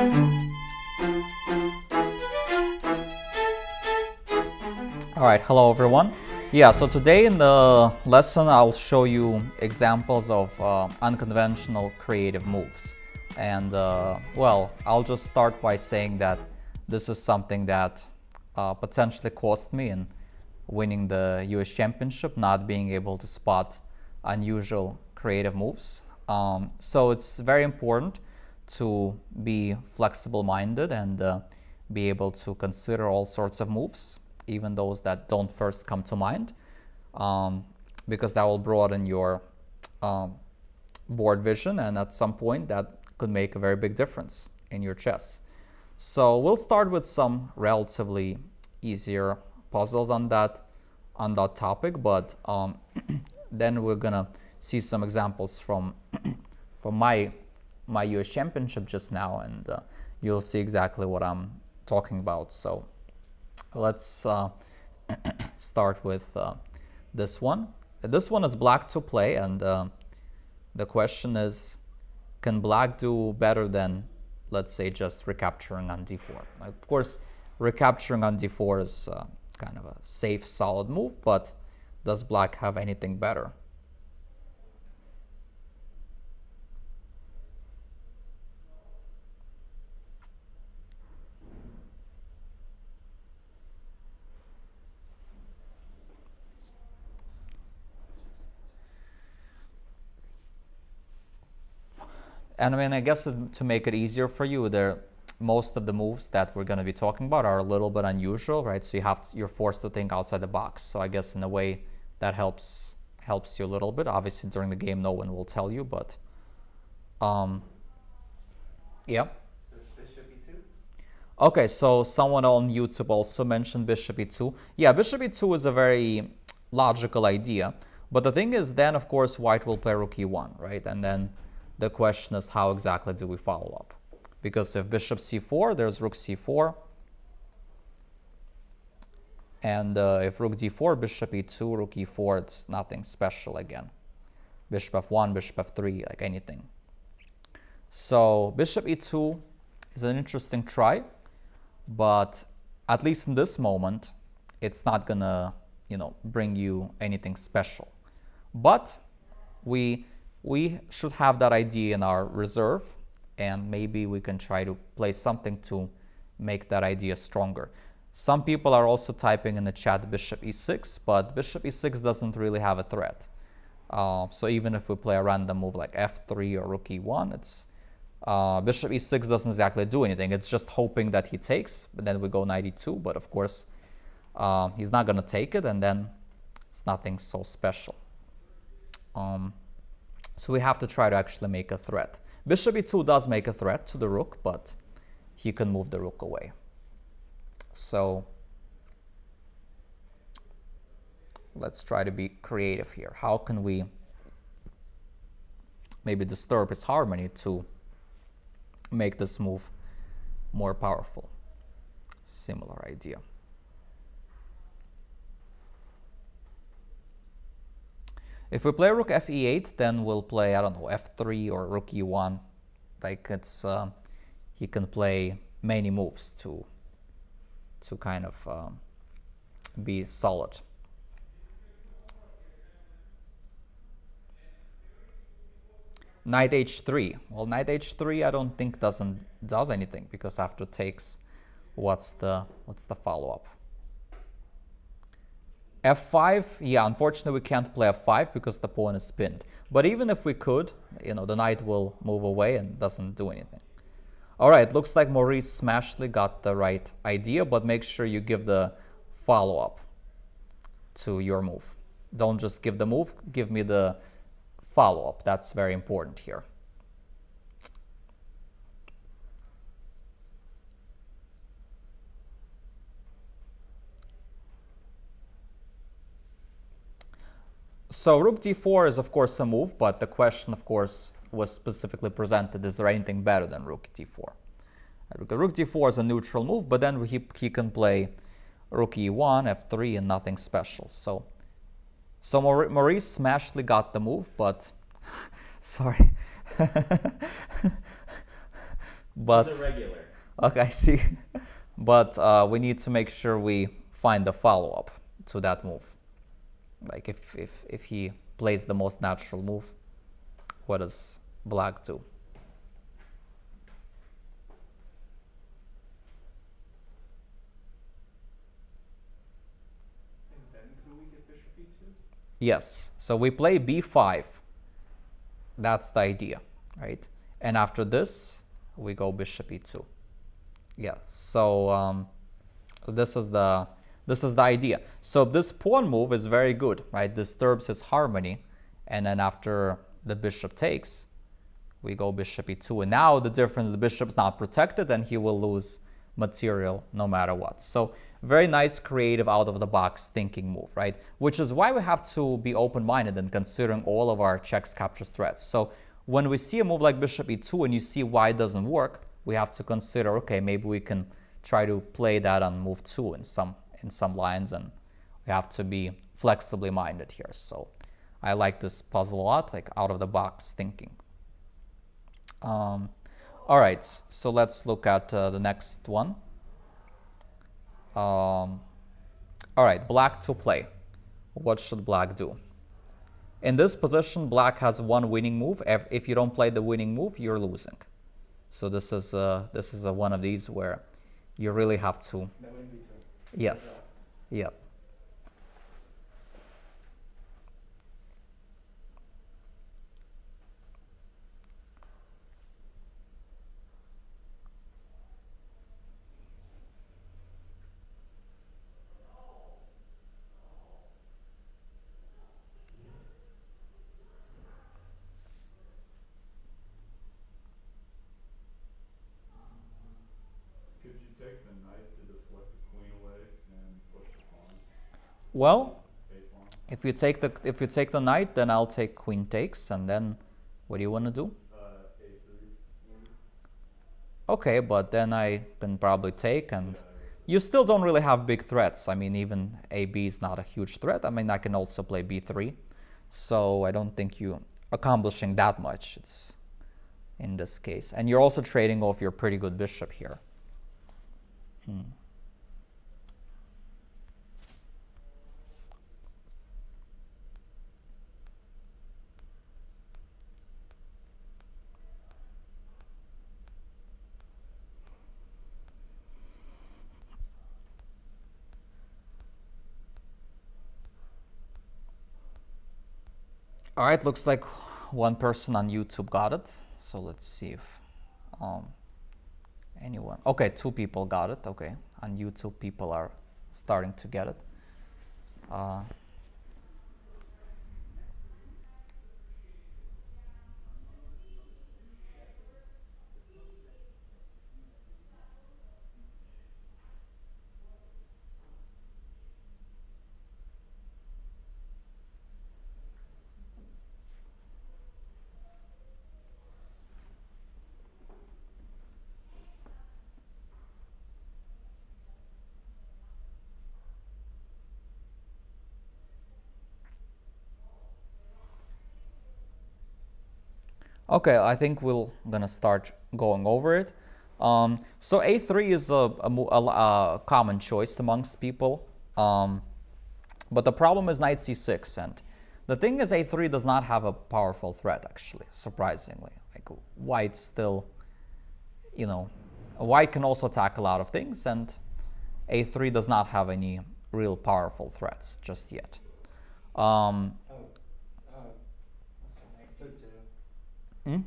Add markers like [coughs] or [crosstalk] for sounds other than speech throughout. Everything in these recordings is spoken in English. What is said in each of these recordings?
All right, hello everyone. Yeah, so today in the lesson I'll show you examples of uh, unconventional creative moves. And uh, well, I'll just start by saying that this is something that uh, potentially cost me in winning the US Championship, not being able to spot unusual creative moves. Um, so it's very important to be flexible minded and uh, be able to consider all sorts of moves even those that don't first come to mind, um, because that will broaden your um, board vision, and at some point that could make a very big difference in your chess. So we'll start with some relatively easier puzzles on that on that topic, but um, [clears throat] then we're gonna see some examples from [clears throat] from my my US championship just now, and uh, you'll see exactly what I'm talking about. So let's uh, [clears throat] start with uh, this one. This one is black to play and uh, the question is can black do better than let's say just recapturing on d4. Of course recapturing on d4 is uh, kind of a safe solid move but does black have anything better? And I mean, I guess to make it easier for you, there most of the moves that we're going to be talking about are a little bit unusual, right? So you have to, you're forced to think outside the box. So I guess in a way that helps helps you a little bit. Obviously, during the game, no one will tell you, but um, yeah. Okay, so someone on YouTube also mentioned bishop e2. Yeah, bishop e2 is a very logical idea, but the thing is, then of course white will play rook e1, right? And then the question is how exactly do we follow up? Because if bishop c4, there's rook c4. And uh, if rook d4, bishop e2, rook e4, it's nothing special again. Bishop f1, bishop f3, like anything. So bishop e2 is an interesting try, but at least in this moment, it's not gonna, you know, bring you anything special. But we we should have that idea in our reserve and maybe we can try to play something to make that idea stronger. Some people are also typing in the chat bishop e6, but bishop e6 doesn't really have a threat. Uh, so even if we play a random move like f3 or rook e1, it's uh, bishop e6 doesn't exactly do anything. It's just hoping that he takes, but then we go knight e2. But of course, uh, he's not going to take it, and then it's nothing so special. Um, so we have to try to actually make a threat. Bishop e2 does make a threat to the rook, but he can move the rook away. So let's try to be creative here. How can we maybe disturb his harmony to make this move more powerful? Similar idea. If we play rook fe8, then we'll play, I don't know, f3 or rook e1. Like it's, uh, he can play many moves to, to kind of um, be solid. Knight h3. Well, knight h3 I don't think doesn't does anything because after takes, what's the what's the follow up? F5, yeah, unfortunately we can't play f5 because the pawn is pinned. But even if we could, you know, the knight will move away and doesn't do anything. All right, looks like Maurice Smashley got the right idea, but make sure you give the follow-up to your move. Don't just give the move, give me the follow-up. That's very important here. So rook d4 is of course a move, but the question of course was specifically presented, is there anything better than rook d4? Rook d4 is a neutral move, but then he, he can play rook e1, f3, and nothing special. So, so Maurice Smashley got the move, but [laughs] sorry. [laughs] but a regular. okay, [laughs] I see. but uh, we need to make sure we find the follow-up to that move. Like if if if he plays the most natural move, what does black do? And then could we get bishop e2? Yes. So we play b5. That's the idea, right? And after this, we go bishop e2. Yeah. So um, this is the this is the idea. So this pawn move is very good, right? Disturbs his harmony, and then after the bishop takes, we go bishop e2. And now the difference, the bishop's not protected, and he will lose material no matter what. So very nice, creative, out-of-the-box thinking move, right? Which is why we have to be open-minded and considering all of our checks, captures, threats. So when we see a move like bishop e2 and you see why it doesn't work, we have to consider, okay, maybe we can try to play that on move two in some in some lines, and we have to be flexibly minded here. So I like this puzzle a lot, like out-of-the-box thinking. Um, all right, so let's look at uh, the next one. Um, all right, black to play. What should black do? In this position, black has one winning move. If, you don't play the winning move, you're losing. So this is uh, this is one of these where you really have to. Yes. Yep. Could you take the knight to deflect the queen away and push the pawn, Well, if you take the if you take the knight, then I'll take queen takes, and then what do you want to do? A3, maybe? Okay, but then I can probably take, and you still don't really have big threats. I mean, even AB is not a huge threat. I mean, I can also play B3, so I don't think you accomplishing that much. It's in this case, and you're also trading off your pretty good bishop here. Hmm. All right, looks like one person on YouTube got it. So let's see if um, anyone. Okay, two people got it. Okay, on YouTube, people are starting to get it. Uh, Okay, I think we're gonna start going over it. Um, so A3 is a, a, a- common choice amongst people, um, but the problem is knight c6, and the thing is A3 does not have a powerful threat actually, surprisingly. Like white still, you know, white can also attack a lot of things, and A3 does not have any real powerful threats just yet. Um, Oh, oh, next to two. Hmm?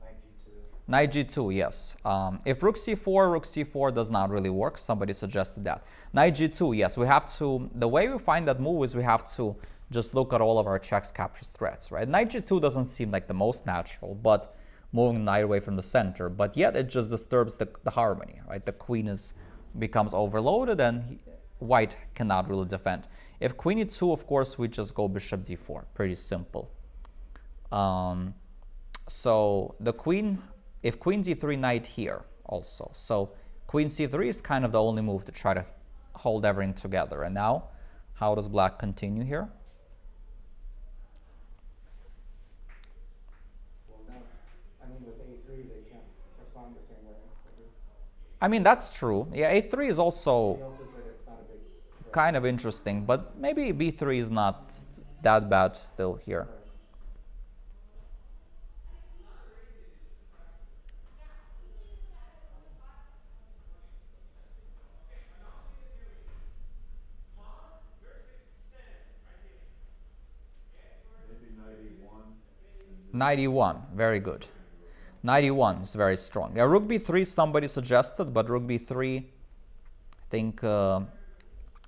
Knight g2. Knight g2, yes. Um, if rook c4, rook c4 does not really work. Somebody suggested that. Knight g2, yes. We have to, the way we find that move is we have to just look at all of our checks, captures, threats, right? Knight g2 doesn't seem like the most natural, but moving knight away from the center. But yet it just disturbs the, the harmony, right? The queen is becomes overloaded and he, white cannot really defend. If queen e2, of course, we just go bishop d4. Pretty simple. Um, so the queen, if queen d3, knight here also. So queen c3 is kind of the only move to try to hold everything together. And now, how does black continue here? Well, no, I mean with a3 they can't respond the same way. I mean, that's true. Yeah, a3 is also also said it's not a big. threat. kind of interesting, but maybe b3 is not that bad still here. Right. Maybe ninety-one. 91, very good. knight e1 is very strong. Yeah, rook b3 somebody suggested, but rook b3, I think uh,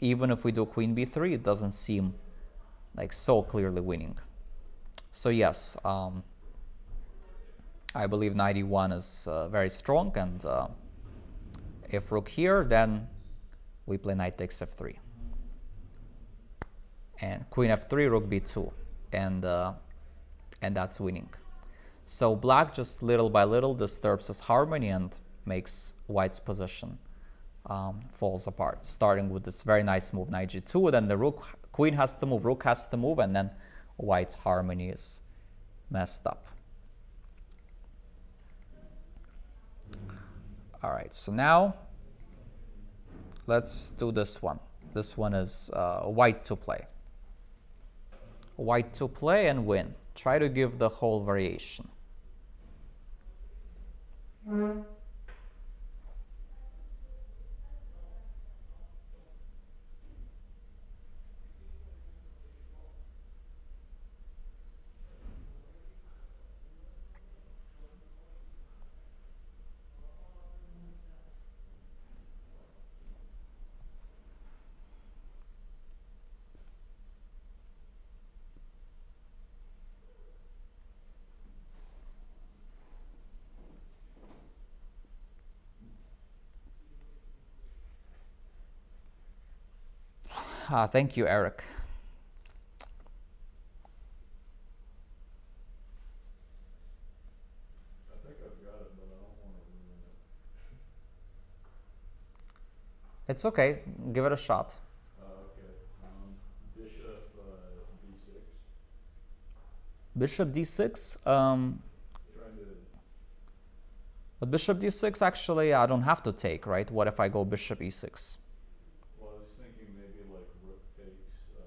even if we do queen b3, it doesn't seem like so clearly winning. So yes, um, I believe knight e1 is uh, very strong, and uh, if rook here, then we play knight takes f3. And queen f3, rook b2, and uh, and that's winning. So black just little by little disturbs his harmony and makes white's position um, falls apart. Starting with this very nice move knight g2, then the rook queen has to move, rook has to move, and then white's harmony is messed up. All right, so now let's do this one. This one is uh, white to play. White to play and win. Try to give the whole variation. Ah, thank you, Eric. I think I've got it, but I don't wanna ruin it. It's okay. Give it a shot. Uh, okay, um, bishop, uh, d6, Bishop d6. Um, trying to, but bishop d6, actually, I don't have to take, right? What if I go bishop e6? well, I was thinking maybe like rook takes, uh.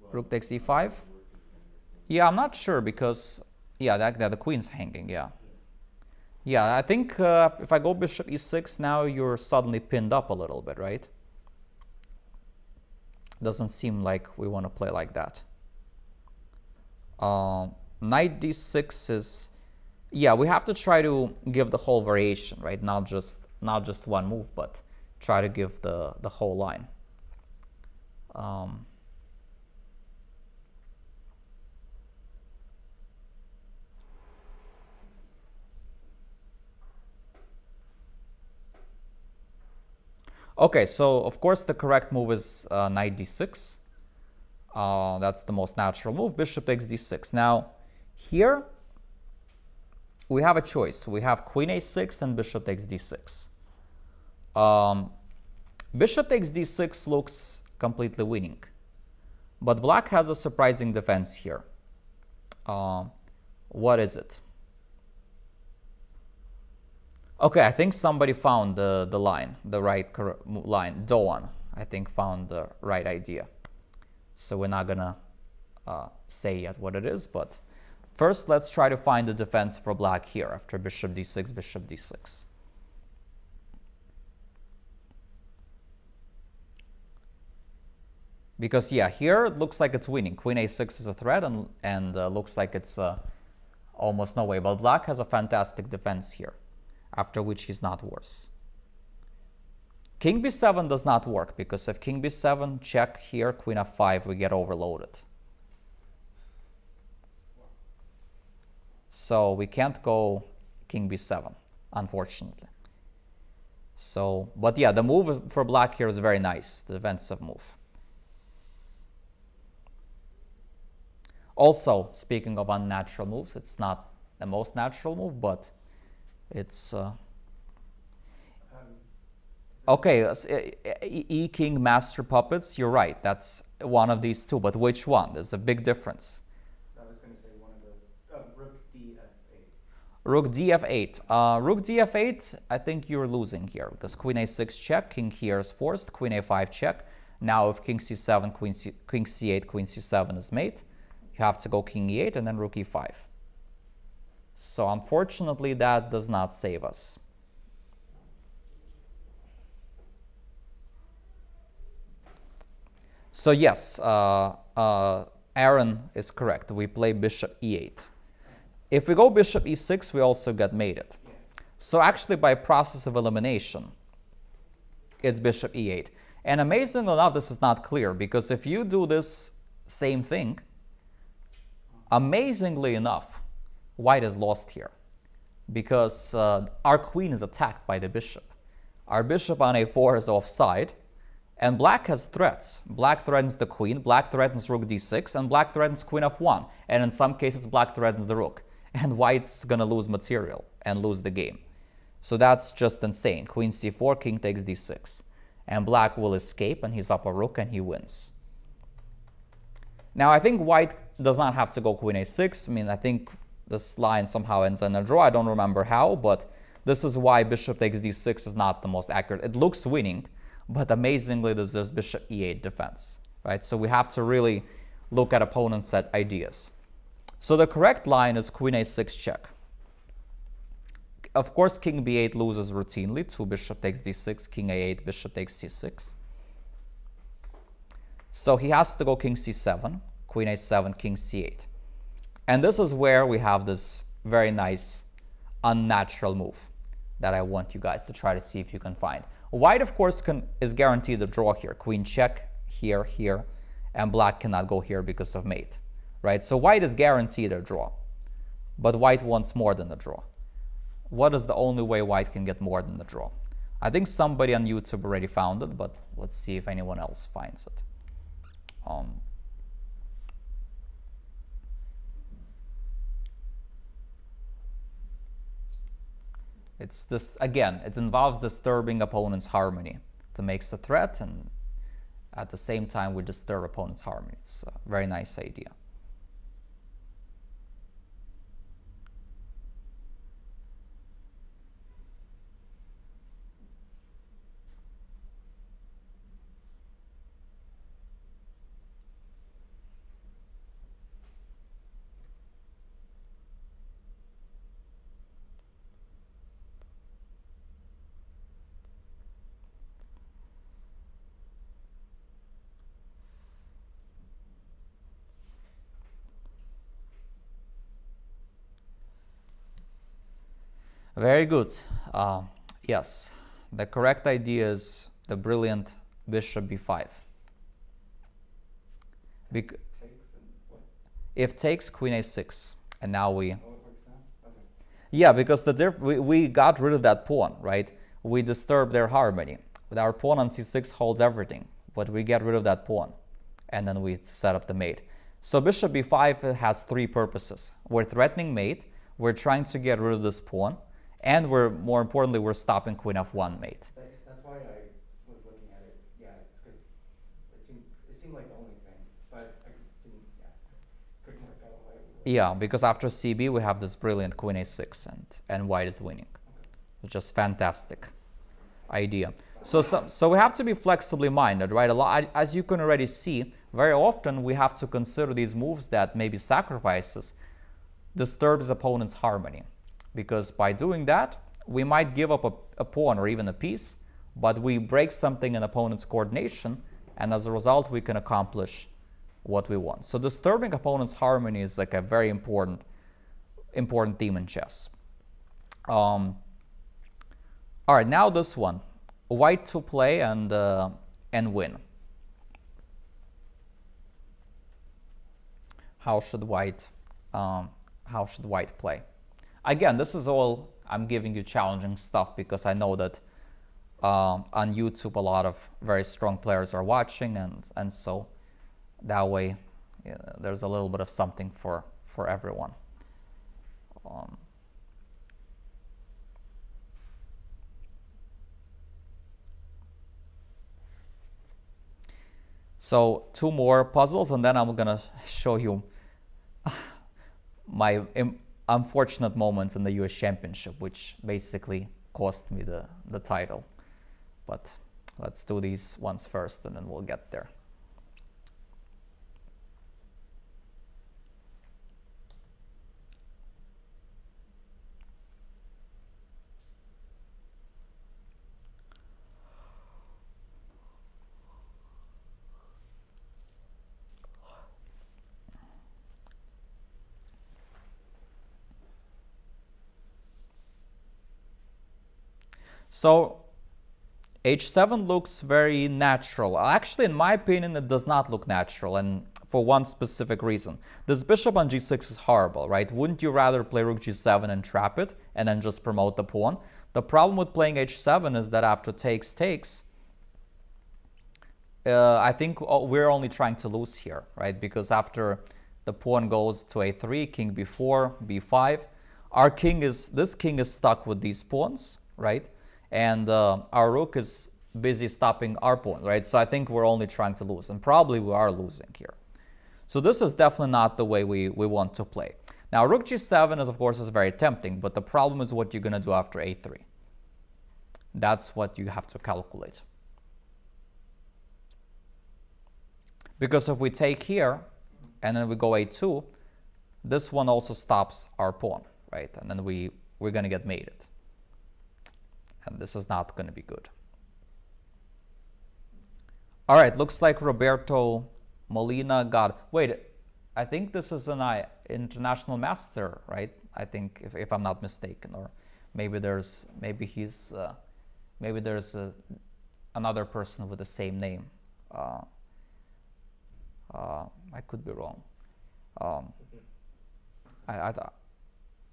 well, Rook takes e5? rook is kind of- Yeah, I'm not sure because, yeah, that, that the queen's hanging, yeah. Yeah, I think uh, if I go bishop e6, now you're suddenly pinned up a little bit, right? Doesn't seem like we want to play like that. Um, knight d6 is, yeah, we have to try to give the whole variation, right? Not just not just one move, but try to give the the whole line. Um, Okay, so of course the correct move is uh, knight d6. Uh, that's the most natural move. Bishop takes d6. Now, here we have a choice. We have queen a6 and bishop takes d6. Um, bishop takes d6 looks completely winning, but black has a surprising defense here. Uh, what is it? Okay, I think somebody found the, the line, the right line. Doan, I think, found the right idea. So we're not gonna uh, say yet what it is, but first let's try to find the defense for black here after bishop d6, bishop d6. Because yeah, here it looks like it's winning. Queen a6 is a threat and, and uh, looks like it's uh, almost no way. But black has a fantastic defense here after which he's not worse. King b7 does not work because if king b7 check here, queen f5, we get overloaded. So we can't go king b7, unfortunately. So, but yeah, the move for black here is very nice, the defensive move. Also, speaking of unnatural moves, it's not the most natural move, but it's uh, Um, okay. E, s- e- E E King Master Puppets. You're right. That's one of these two. But which one? There's a big difference. I was going to say one of the uh, rook df8. Rook df8. Uh, rook df8, I think you're losing here because queen a6 check, king here is forced, queen a5 check. Now if king c7, queen, C, king c8, queen c7 is mate, you have to go king e8 and then rook e5. So unfortunately that does not save us. So yes, uh, uh, Aaron is correct. We play bishop e8. If we go bishop e6, we also get mated. So actually by process of elimination, it's bishop e8. And amazingly enough, this is not clear because if you do this same thing, amazingly enough, white is lost here because uh, our queen is attacked by the bishop. Our bishop on a4 is offside, and black has threats. Black threatens the queen, black threatens rook d6, and black threatens queen f1. And in some cases, black threatens the rook. And white's gonna lose material and lose the game. So that's just insane. Queen c4, king takes d6. And black will escape, and he's up a rook, and he wins. Now, I think white does not have to go queen a6. I mean, I think this line somehow ends in a draw. I don't remember how, but this is why bishop takes d6 is not the most accurate. It looks winning, but amazingly, there's this bishop e8 defense, right? So we have to really look at opponent's set ideas. So the correct line is queen a6 check. Of course, king b8 loses routinely. Two bishop takes d6, king a8, bishop takes c6. So he has to go king c7, queen a7, king c8. And this is where we have this very nice unnatural move that I want you guys to try to see if you can find. White, of course, can, is guaranteed a draw here. Queen check here, here, and black cannot go here because of mate, right? So white is guaranteed a draw, but white wants more than a draw. What is the only way white can get more than a draw? I think somebody on YouTube already found it, but let's see if anyone else finds it. Um, It's this again, it involves disturbing opponent's harmony to make the threat and at the same time we disturb opponent's harmony. It's a very nice idea. Very good. Uh, yes, the correct idea is the brilliant bishop b5. Bec if takes queen a6, and now we. Yeah, because the we, we got rid of that pawn, right? We disturb their harmony. With our pawn on c6 holds everything, but we get rid of that pawn, and then we set up the mate. So bishop b5 has three purposes. We're threatening mate, we're trying to get rid of this pawn, and we're more importantly we're stopping queen f1 mate. That's why I was looking at it, yeah, because it seemed, it seemed like the only thing, but I didn't, yeah, couldn't work out why. Yeah, because after cb we have this brilliant queen a6 and and white is winning. Just fantastic idea. So, so, so we have to be flexibly minded, right? A lot, as you can already see, very often we have to consider these moves that maybe sacrifices disturbs opponent's harmony. Because by doing that, we might give up a, a pawn or even a piece, but we break something in opponent's coordination, and as a result, we can accomplish what we want. So disturbing opponent's harmony is like a very important, important theme in chess. Um, all right, now this one, white to play and uh, and win. How should white, um, how should white play? Again, this is all I'm giving you challenging stuff because I know that um, on YouTube a lot of very strong players are watching, and and so that way there's a little bit of something for for everyone. Um, So two more puzzles and then I'm gonna [laughs] show you [laughs] my unfortunate moments in the US Championship, which basically cost me the, the title. But let's do these ones first and then we'll get there. So h7 looks very natural. Actually, in my opinion, it does not look natural, and for one specific reason. This bishop on g6 is horrible, right? Wouldn't you rather play rook g7 and trap it, and then just promote the pawn? The problem with playing h7 is that after takes, takes, uh, I think we're only trying to lose here, right? Because after the pawn goes to a3, king b4, b5, our king is, this king is stuck with these pawns, right? And uh, our rook is busy stopping our pawn, right? So I think we're only trying to lose, and probably we are losing here. So this is definitely not the way we, we want to play. Now rook g7 is of course is very tempting, but the problem is what you're going to do after a3. That's what you have to calculate. Because if we take here, and then we go a2, this one also stops our pawn, right? And then we, we're going to get mated and this is not going to be good. All right, looks like Roberto Molina got, wait, I think this is an I, international master, right? I think, if, if I'm not mistaken, or maybe there's, maybe he's, uh, maybe there's a, another person with the same name. Uh, uh, I could be wrong. Um, I, I thought,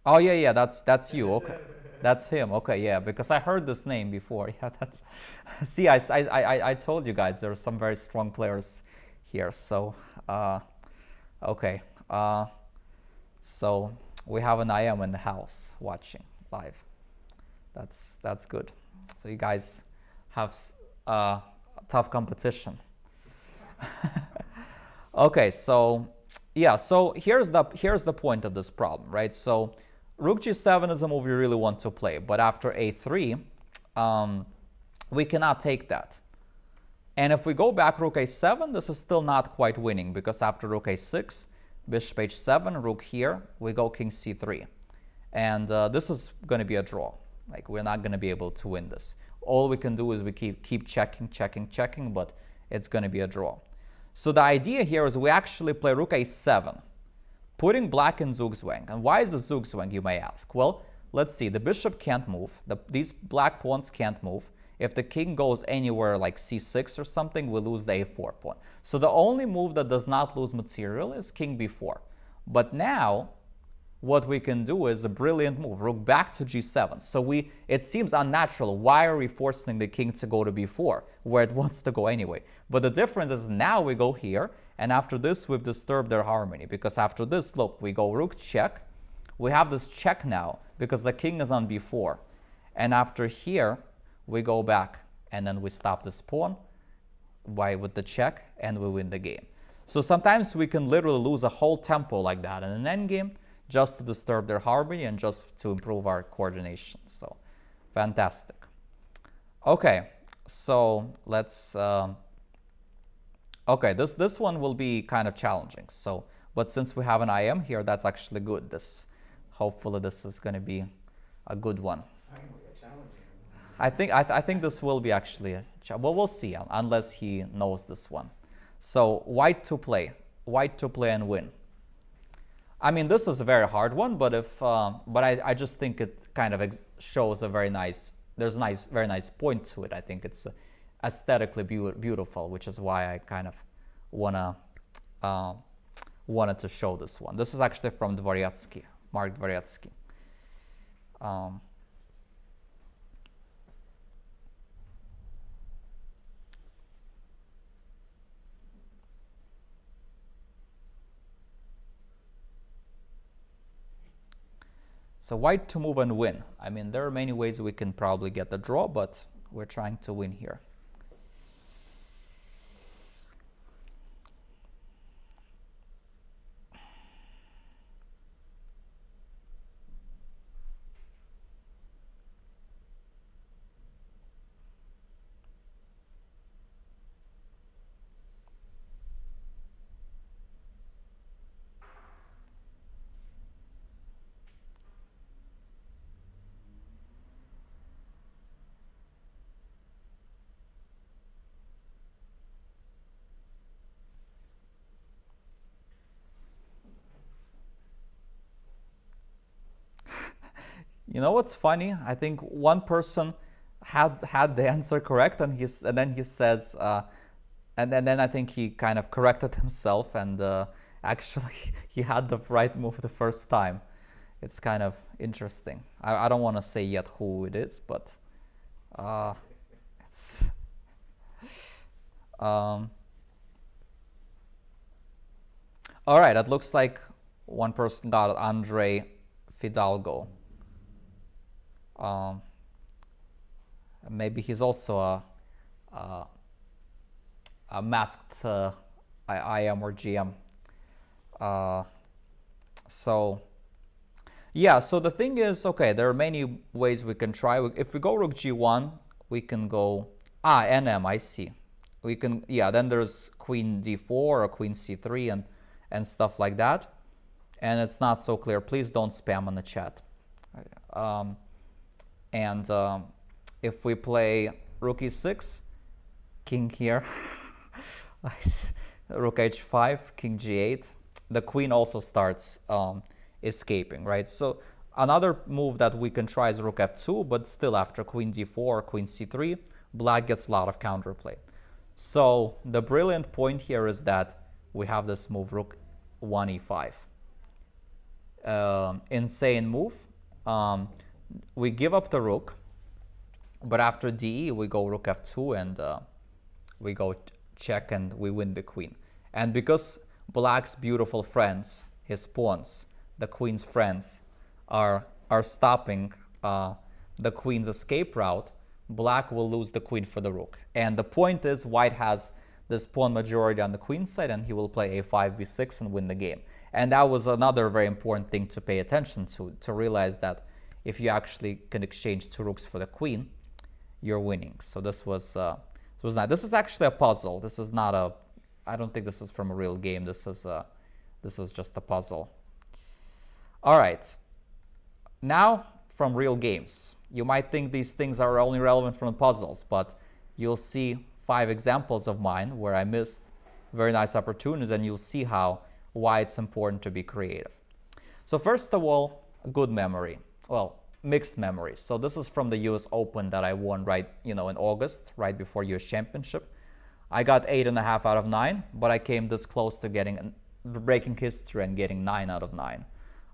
oh yeah, yeah, that's, that's you, okay. That's him. Okay, yeah, because I heard this name before. [laughs] Yeah, that's. See, I, I, I, I told you guys there are some very strong players here. So, uh, okay. Uh, so we have an IM in the house watching live. That's that's good. So you guys have uh, tough competition. [laughs] okay, so yeah, so here's the here's the point of this problem, right? So Rook g7 is a move you really want to play, but after a3, um, we cannot take that. And if we go back rook a7, this is still not quite winning, because after rook a6, bishop h7, rook here, we go king c3. And uh, this is going to be a draw. Like, we're not going to be able to win this. All we can do is we keep, keep checking, checking, checking, but it's going to be a draw. So the idea here is we actually play rook a7 putting black in Zugzwang. And why is it Zugzwang, you may ask? Well, let's see, the bishop can't move. The, these black pawns can't move. If the king goes anywhere like c6 or something, we lose the a4 pawn. So the only move that does not lose material is king b4. But now, what we can do is a brilliant move, rook back to g7. So we, it seems unnatural. Why are we forcing the king to go to b4, where it [laughs] wants to go anyway? But the difference is now we go here, and after this, we've disturbed their harmony. Because after this, look, we go rook check. We have this check now because the king is on b4. And after here, we go back and then we stop this pawn by with the check and we win the game. So sometimes we can literally lose a whole tempo like that in an endgame just to disturb their harmony and just to improve our coordination. So fantastic. Okay, so let's um, Okay, this, this one will be kind of challenging. So, but since we have an IM here, that's actually good. This, hopefully this is going to be a good one. I think, I, th I think this will be actually a well, we'll see unless he knows this one. So white to play, white to play and win. I mean, this is a very hard one, but if, uh, but I, I just think it kind of shows a very nice, there's a nice, very nice point to it. I think it's, aesthetically be beautiful, which is why I kind of wanna uh, wanted to show this one. This is actually from Dvoretsky, Mark Dvoretsky. Um, So white to move and win. I mean, there are many ways we can probably get the draw, but we're trying to win here. You know what's funny? I think one person had had the [laughs] answer correct, and he's and then he says, uh, and, and then I think he kind of corrected himself, and uh, [laughs] actually he had the right move the first time. It's kind of interesting. I, I don't want to say yet who it is, but uh, it's. [laughs] Um, all right, it looks like one person got Andre Fidalgo. Um, maybe he's also a, a, a masked uh, IM or GM. Uh, so, yeah, so the thing is, okay, there are many ways we can try. If we go rook g1, we can go, ah, nm, I see. We can, yeah, then there's queen d4 or queen c3 and, and stuff like that. And it's not so clear. Please don't spam in the chat. Um, and um, if we play rook e6, king here, [laughs] rook h5, king g8, the queen also starts um, escaping, right? So another move that we can try is rook f2, but still after queen d4, queen c3, black gets a lot of counterplay. So the brilliant point here is that we have this move rook 1 e5. Um, insane move. Um, we give up the rook, but after de we go rook f2 and uh, we go check and we win the queen. And because black's beautiful friends, his pawns, the queen's friends, are are stopping uh, the queen's escape route, black will lose the queen for the rook. And the point is white has this pawn majority on the queen side and he will play a5, b6 and win the game. And that was another very important thing to pay attention to, to realize that if you actually can exchange two rooks for the queen, you're winning. So this was uh, this was not. This is actually a puzzle. This is not a. I don't think this is from a real game. This is a. This is just a puzzle. All right. Now from real games. You might think these things are only relevant from puzzles, but you'll see five examples of mine where I missed very nice opportunities, and you'll see how why it's important to be creative. So first of all, good memory well, mixed memories. So this is from the US Open that I won right, you know, in August, right before US Championship. I got eight and a half out of nine, but I came this close to getting breaking history and getting nine out of nine.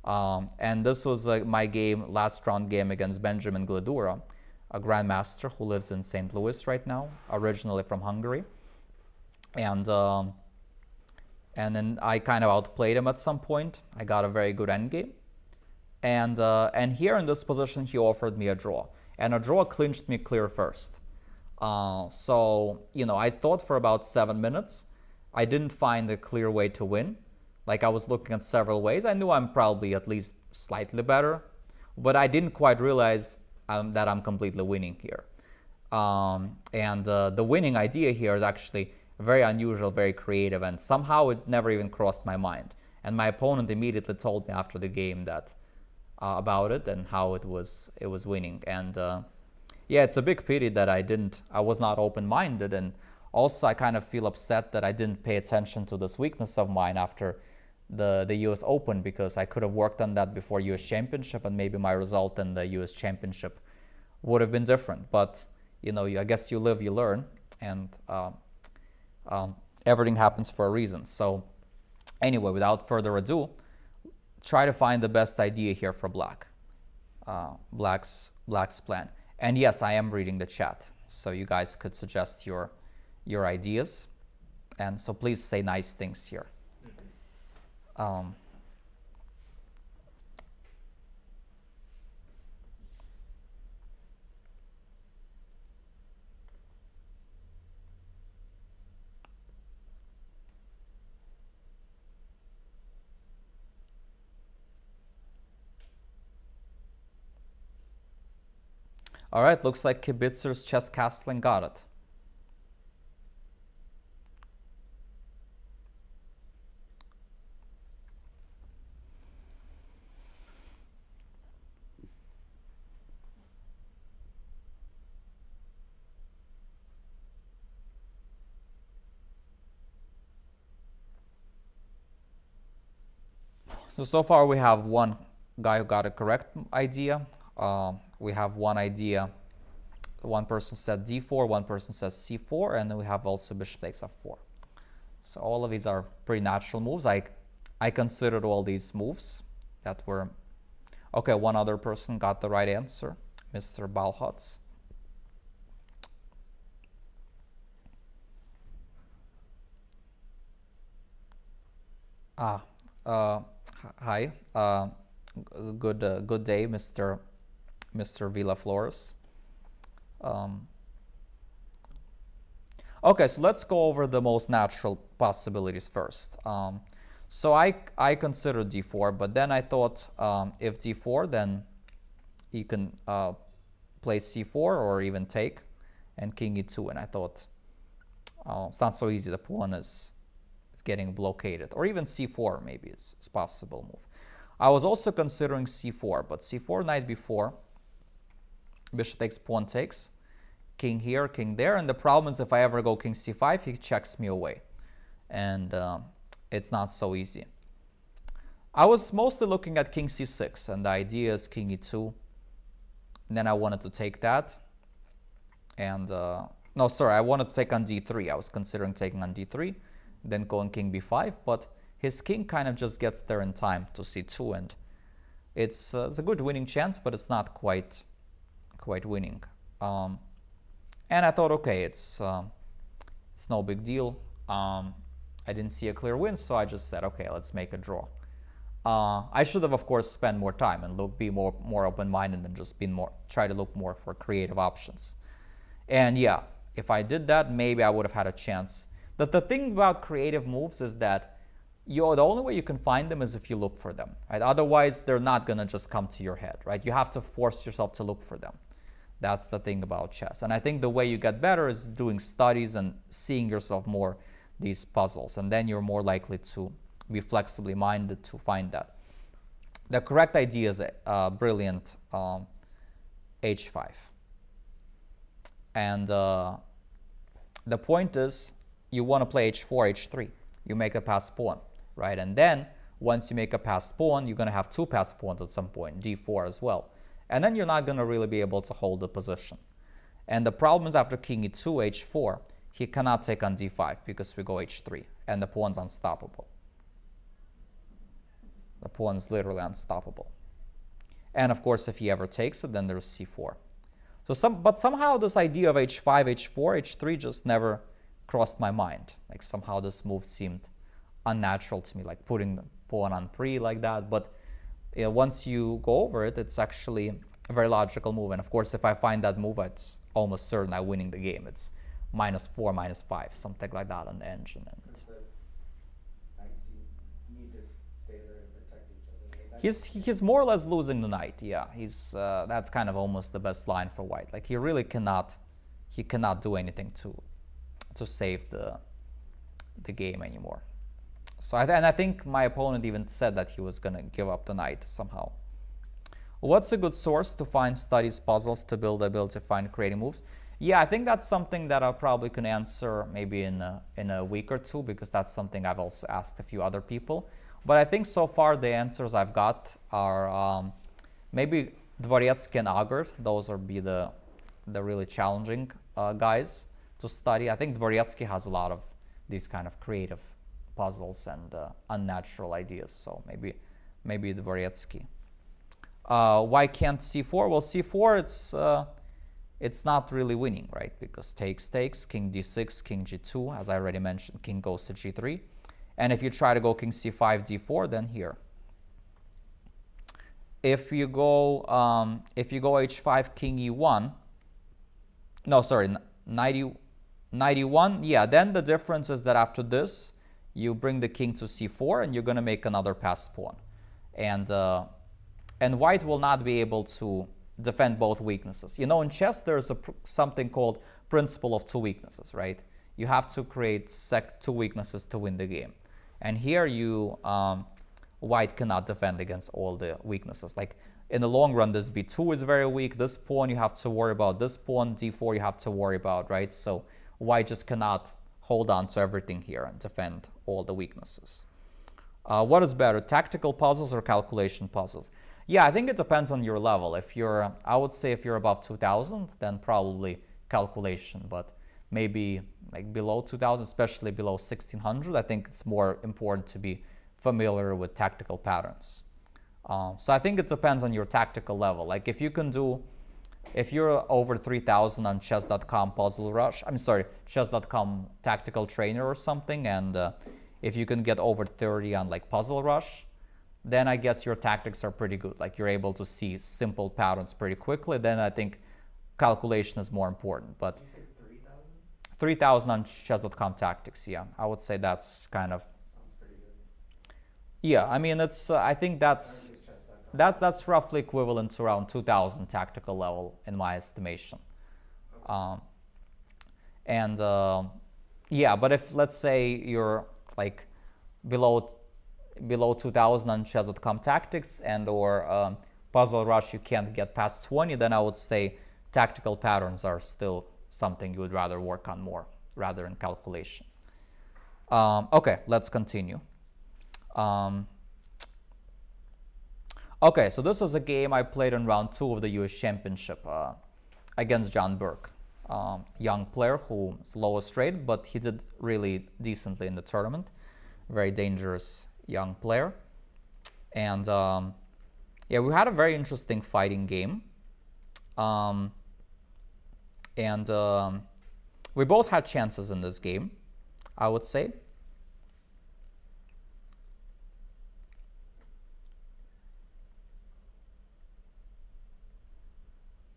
Um, and this was uh, my game, last round game against Benjamin Gledura, a grandmaster who lives in St. Louis right now, originally from Hungary. And um, and then I kind of outplayed him at some point. I got a very good endgame. And, uh, and here in this position, he offered me a draw. And a draw clinched me clear first. Uh, so, you know, I thought for about seven minutes. I didn't find a clear way to win. Like I was looking at several ways. I knew I'm probably at least slightly better, but I didn't quite realize um, that I'm completely winning here. Um, and uh, the winning idea here is actually very unusual, very creative, and somehow it never even crossed my mind. And my opponent immediately told me after the game that uh, about it and how it was it was winning. And uh, yeah, it's a big pity that I didn't I was not open minded and also I kind of feel upset that I didn't pay attention to this weakness of mine after the the US Open because I could have worked on that before US Championship and maybe my result in the US Championship would have been different. But you know, I guess you live, you learn, and uh, um, everything happens for a reason. So anyway, without further ado, try to find the best idea here for black, uh, black's, black's plan. And yes, I am reading the chat, so you guys could suggest your, your ideas. And so please say nice things here. Um, All right, looks like Kibitzer's chess castling got it. So, so far we have one guy who got a correct idea, um, we have one idea. One person said d4, one person says c4, and then we have also bishop takes f4. So all of these are pretty natural moves. I, I considered all these moves that were... Okay, one other person got the right answer, Mr. Balhots. Ah, uh, hi. Uh, good, uh, good day, Mr. Mr. Villa Flores. Um, okay, so let's go over the most natural possibilities first. Um, so I, I considered d4, but then I thought um, if d4, then you can uh, play c4 or even take and king e2. And I thought uh, it's not so easy. The pawn is getting blockaded. Or even c4 maybe is, is possible move. I was also considering c4, but c4 knight b4, bishop takes, pawn takes, king here, king there. And the problem is if I ever go king c5, he checks me away. And um, it's not so easy. I was mostly looking at king c6, and the idea is king e2. And then I wanted to take that. And, uh, no, sorry, I wanted to take on d3. I was considering taking on d3 then going king b5, but his king kind of just gets there in time to c2, and it's, uh, it's a good winning chance, but it's not quite quite winning. Um, and I thought, okay, it's uh, it's no big deal. Um, I didn't see a clear win, so I just said, okay, let's make a draw. Uh, I should have, of course, spent more time and look, be more more open-minded and just been more try to look more for creative options. And yeah, if I did that, maybe I would have had a chance the, the thing about creative moves is that you the only way you can find them is if you look for them, right? Otherwise, they're not gonna just come to your head, right? You have to force yourself to look for them. That's the thing about chess. And I think the way you get better is doing studies and seeing yourself more these puzzles. And then you're more likely to be flexibly minded to find that. The correct idea is a uh, brilliant um, h5. And uh, the point is you want to play h4, h3. You make a passed pawn, right? And then once you make a passed pawn, you're going to have two passed pawns at some point, d4 as well. And then you're not going to really be able to hold the position. And the problem is after king e2, h4, he cannot take on d5 because we go h3 and the pawn's unstoppable. The pawn is literally unstoppable. And of course, if he ever takes it, then there's c4. So some, but somehow this idea of h5, h4, h3 just never crossed my mind. Like somehow this move seemed unnatural to me, like putting the pawn on pre like that. But you know, once you go over it, it's actually a very logical move. And of course, if I find that move, it's almost certain I'm winning the game. It's minus four, minus five, something like that on the engine. And he's he's more or less losing the knight. Yeah, he's uh, that's kind of almost the best line for white. Like he really cannot he cannot do anything to to save the the game anymore. So I and I think my opponent even said that he was gonna give up the knight somehow. What's a good source to find studies puzzles to build the ability to find creating moves? Yeah, I think that's something that I probably can answer maybe in a, in a week or two because that's something I've also asked a few other people. But I think so far the answers I've got are um, maybe Dvoretsky and Aagaard. Those are be the the really challenging uh, guys to study. I think Dvoretsky has a lot of these kind of creative puzzles and uh, unnatural ideas. So maybe maybe Dvoretsky. Uh, why can't c4? Well, c4 it's uh, it's not really winning, right? Because takes takes, king d6, king g2. As I already mentioned, king goes to g3. And if you try to go king c5, d4, then here. If you go um, if you go h5, king e1. No, sorry, 90. 91, yeah, then the difference is that after this, you bring the king to c4 and you're going to make another passed pawn. And, uh, and white will not be able to defend both weaknesses. You know, in chess, there's a something called principle of two weaknesses, right? You have to create two weaknesses to win the game. And here you, um, white cannot defend against all the weaknesses. Like in the long run, this b2 is very weak. This pawn you have to worry about. This pawn, d4 you have to worry about, right? So white just cannot hold on to everything here and defend all the weaknesses. Uh, what is better, tactical puzzles or calculation puzzles? Yeah, I think it depends on your level. If you're, I would say if you're above 2000, then probably calculation, but maybe like below 2000, especially below 1600, I think it's more important to be familiar with tactical patterns. Um, so I think it depends on your tactical level. Like if you can do, if you're over 3000 on chess.com puzzle rush, I'm sorry, chess.com tactical trainer or something, and uh, if you can get over 30 on like puzzle rush, then I guess your tactics are pretty good. Like you're able to see simple patterns pretty quickly. Then I think calculation is more important. But Did you say three thousand? on chess.com tactics, yeah, I would say that's kind of, Sounds pretty good. yeah, I mean, it's, uh, I think that's, that's, that's roughly equivalent to around 2000 tactical level in my estimation. Um, and um yeah, but if let's say you're like below below 2000 on chess.com tactics and or um, puzzle rush you can't get past 20 then i would say tactical patterns are still something you would rather work on more rather than calculation. Um, okay let's continue. Um, okay so this was a game i played in round two of the us championship uh, against john burke um, young player who is lowest rated but he did really decently in the tournament very dangerous young player. And um, yeah, we had a very interesting fighting game. Um, and um, we both had chances in this game, I would say.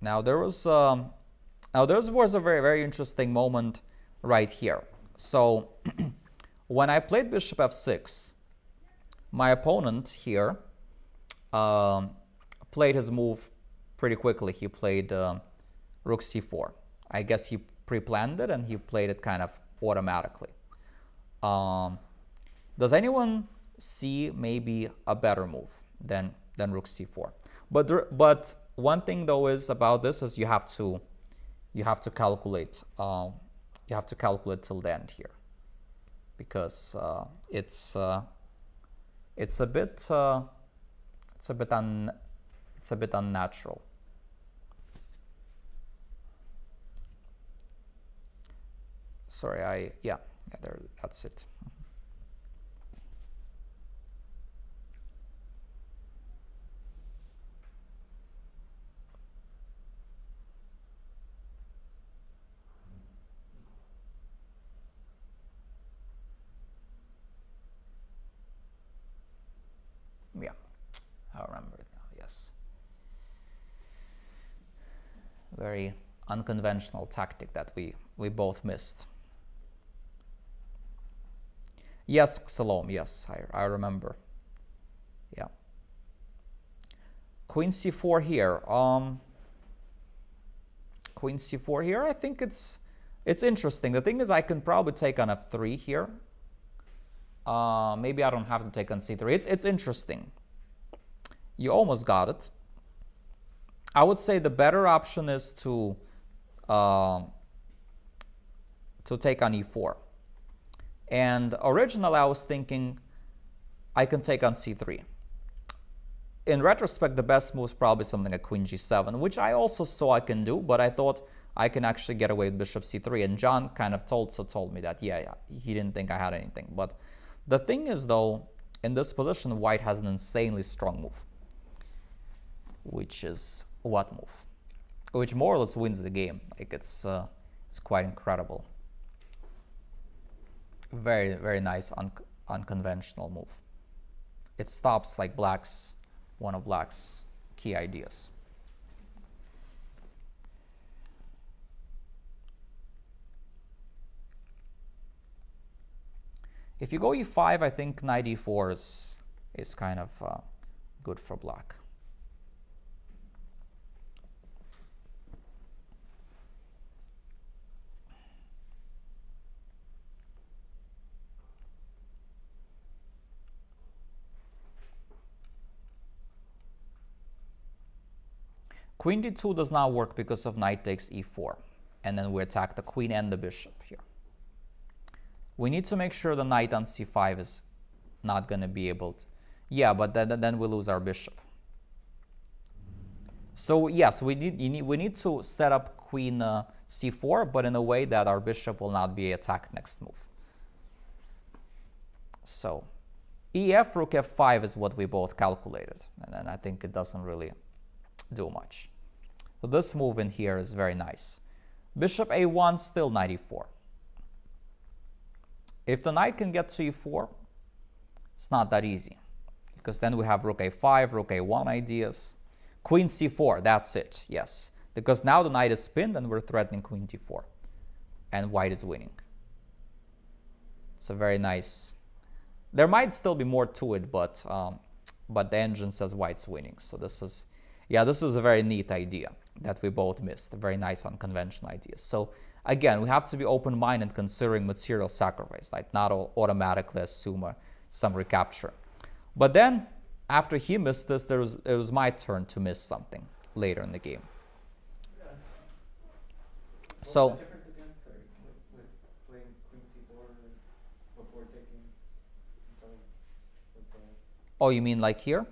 Now there was um, now there was a very very interesting moment right here. So [clears throat] when I played bishop f6, my opponent here um, played his move pretty quickly. He played um, rook c4. I guess he pre-planned it and he played it kind of automatically. Um, does anyone see maybe a better move than than rook c4? But but one thing though is about this is you have to you have to calculate uh, you have to calculate till the end here because uh, it's uh, it's a bit uh, it's a bit un it's a bit unnatural. Sorry, I yeah yeah there that's it. Yeah, I remember it now. Yes. Very unconventional tactic that we we both missed. Yes, Salom. Yes, I I remember. Yeah. Queen c4 here. Um. Queen c4 here. I think it's it's interesting. The thing is, I can probably take on f3 here. Uh, maybe I don't have to take on c3. It's, it's interesting. You almost got it. I would say the better option is to uh, to take on e4. And originally I was thinking I can take on c3. In retrospect, the best move is probably something like queen g7, which I also saw I can do, but I thought I can actually get away with bishop c3. And John kind of told so told me that yeah, yeah, he didn't think I had anything. But the thing is though, in this position, white has an insanely strong move, which is what move? Which more or less wins the game. Like it's uh, it's quite incredible. Very very nice un unconventional move. It stops like black's one of black's key ideas. If you go e5, I think knight e4 is, is kind of uh, good for black. Queen d2 does not work because of knight takes e4. And then we attack the queen and the bishop here. We need to make sure the knight on c5 is not going to be able to... Yeah, but then, then we lose our bishop. So yes, we need, need, we need to set up queen uh, c4, but in a way that our bishop will not be attacked next move. So ef rook f5 is what we both calculated, and, and I think it doesn't really do much. So this move in here is very nice. Bishop a1, still knight e4. If the knight can get to e4, it's not that easy, because then we have rook a5, rook a1 ideas. Queen c4, that's it, yes. Because now the knight is pinned and we're threatening queen d4. And white is winning. It's a very nice... There might still be more to it, but um, but the engine says white's winning. So this is, yeah, this is a very neat idea that we both missed. A very nice unconventional idea. So again, we have to be open-minded considering material sacrifice, like not all automatically assume a, some recapture. But then after he missed this, there was, it was my turn to miss something later in the game. What So- was the difference again? Sorry, with, with playing queen c4 before taking, sorry, with the, Oh, you mean like here?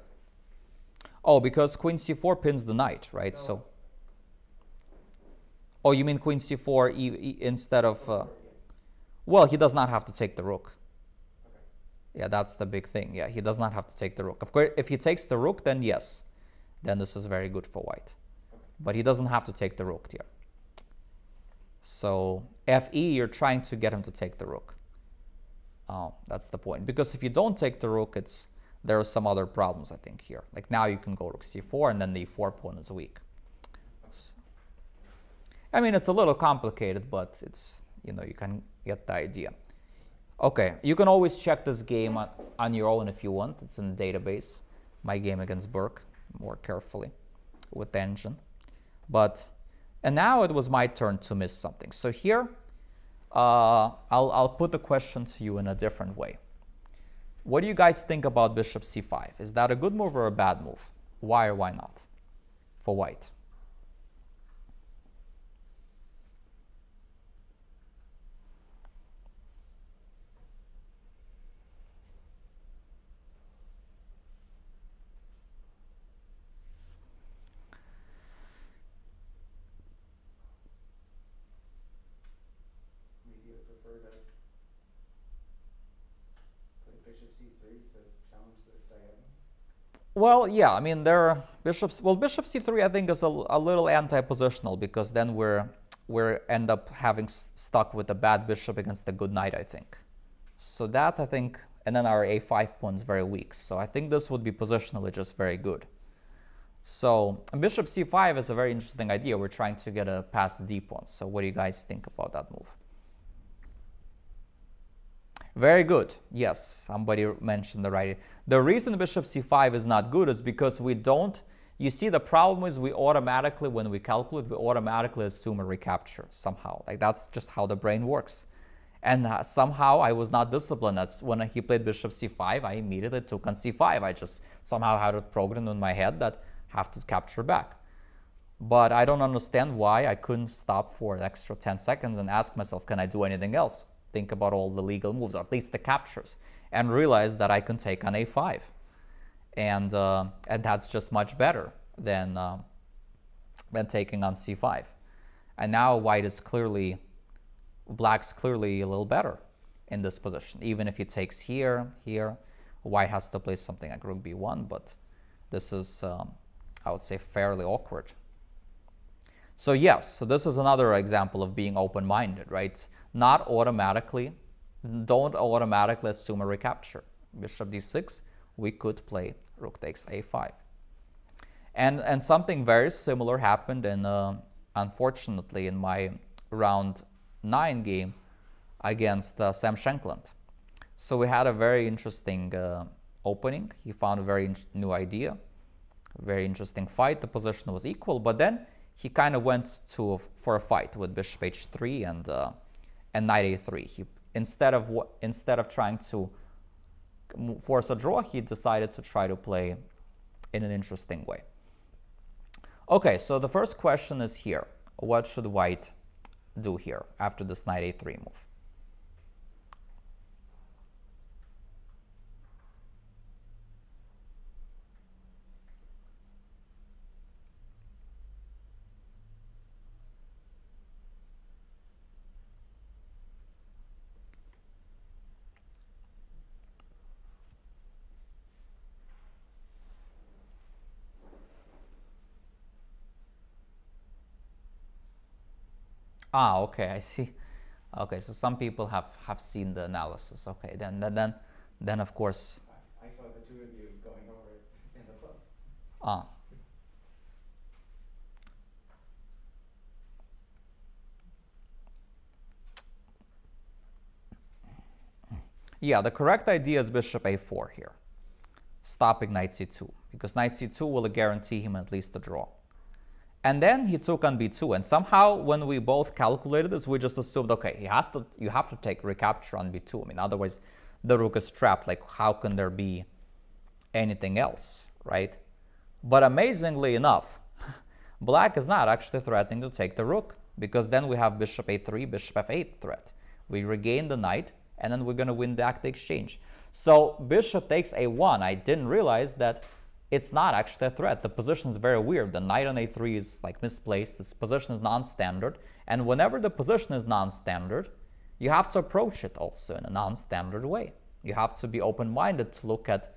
Oh, because queen c4 pins the knight, right? No. So. Oh, you mean queen c4 e e instead of? Uh, well, he does not have to take the rook. okay. Yeah, that's the big thing. Yeah, he does not have to take the rook. Of course, if he takes the rook, then yes, then this is very good for white. Okay. But he doesn't have to take the rook here. So fe, you're trying to get him to take the rook. Oh, that's the point. Because if you don't take the rook, it's there are some other problems I think here. Like now you can go rook c4, and then the e4 pawn is weak. I mean, it's a little complicated, but it's you know you can get the idea. Okay, you can always check this game on, on your own if you want. It's in the database. My game against Burke, more carefully with the engine. But, and now it was my turn to miss something. So here, uh, I'll, I'll put the question to you in a different way. What do you guys think about bishop c5? Is that a good move or a bad move? Why or why not for white? Maybe you prefer to play bishop c3 to challenge the diagonal? Well, yeah, I mean, there are bishops. Well, bishop c3, I think, is a, a little anti-positional because then we're we end up having stuck with a bad bishop against a good knight, I think. So that I think, and then our a5 pawn is very weak. So I think this would be positionally just very good. So bishop c5 is a very interesting idea. We're trying to get a past d pawn. So what do you guys think about that move? Very good. Yes, somebody mentioned the right. The reason bishop c5 is not good is because we don't. You see, the problem is we automatically, when we calculate, we automatically assume a recapture somehow. Like that's just how the brain works. And uh, somehow I was not disciplined. That's when he played bishop c5, I immediately took on c5. I just somehow had it programmed in my head that have to capture back. But I don't understand why I couldn't stop for an extra 10 seconds and ask myself, can I do anything else? Think about all the legal moves, at least the captures, and realize that I can take on a5. And, uh, and that's just much better than, uh, than taking on c5. And now white is clearly, black's clearly a little better in this position. Even if he takes here, here, white has to play something like rook b1, but this is, um, I would say, fairly awkward. So yes, so this is another example of being open-minded, right? Not automatically, don't automatically assume a recapture. Bishop d6, we could play rook takes a5. And, and something very similar happened in, uh, unfortunately, in my round 9 game against uh, Sam Shankland. So we had a very interesting uh, opening. He found a very new idea, very interesting fight. The position was equal, but then he kind of went to for a fight with bishop h3 and uh, and knight a3. He instead of instead of trying to force a draw, he decided to try to play in an interesting way. Okay, so the first question is here: What should white do here after this knight a3 move? Ah, okay, I see. Okay, so some people have, have seen the analysis. Okay, then, then, then, then of course, I saw the two of you going over it in the club. ah. Yeah, the correct idea is bishop a4 here, stopping knight c2, because knight c2 will guarantee him at least a draw. And then he took on b2, and somehow when we both calculated this, we just assumed, okay, he has to, you have to take recapture on b2. I mean, otherwise the rook is trapped. Like, how can there be anything else, right? But amazingly enough, [laughs] black is not actually threatening to take the rook, because then we have bishop a3, bishop f8 threat. We regain the knight, and then we're going to win back the exchange. So bishop takes a1. I didn't realize that it's not actually a threat. The position is very weird. The knight on a3 is like misplaced. This position is non-standard. And whenever the position is non-standard, you have to approach it also in a non-standard way. You have to be open-minded to look at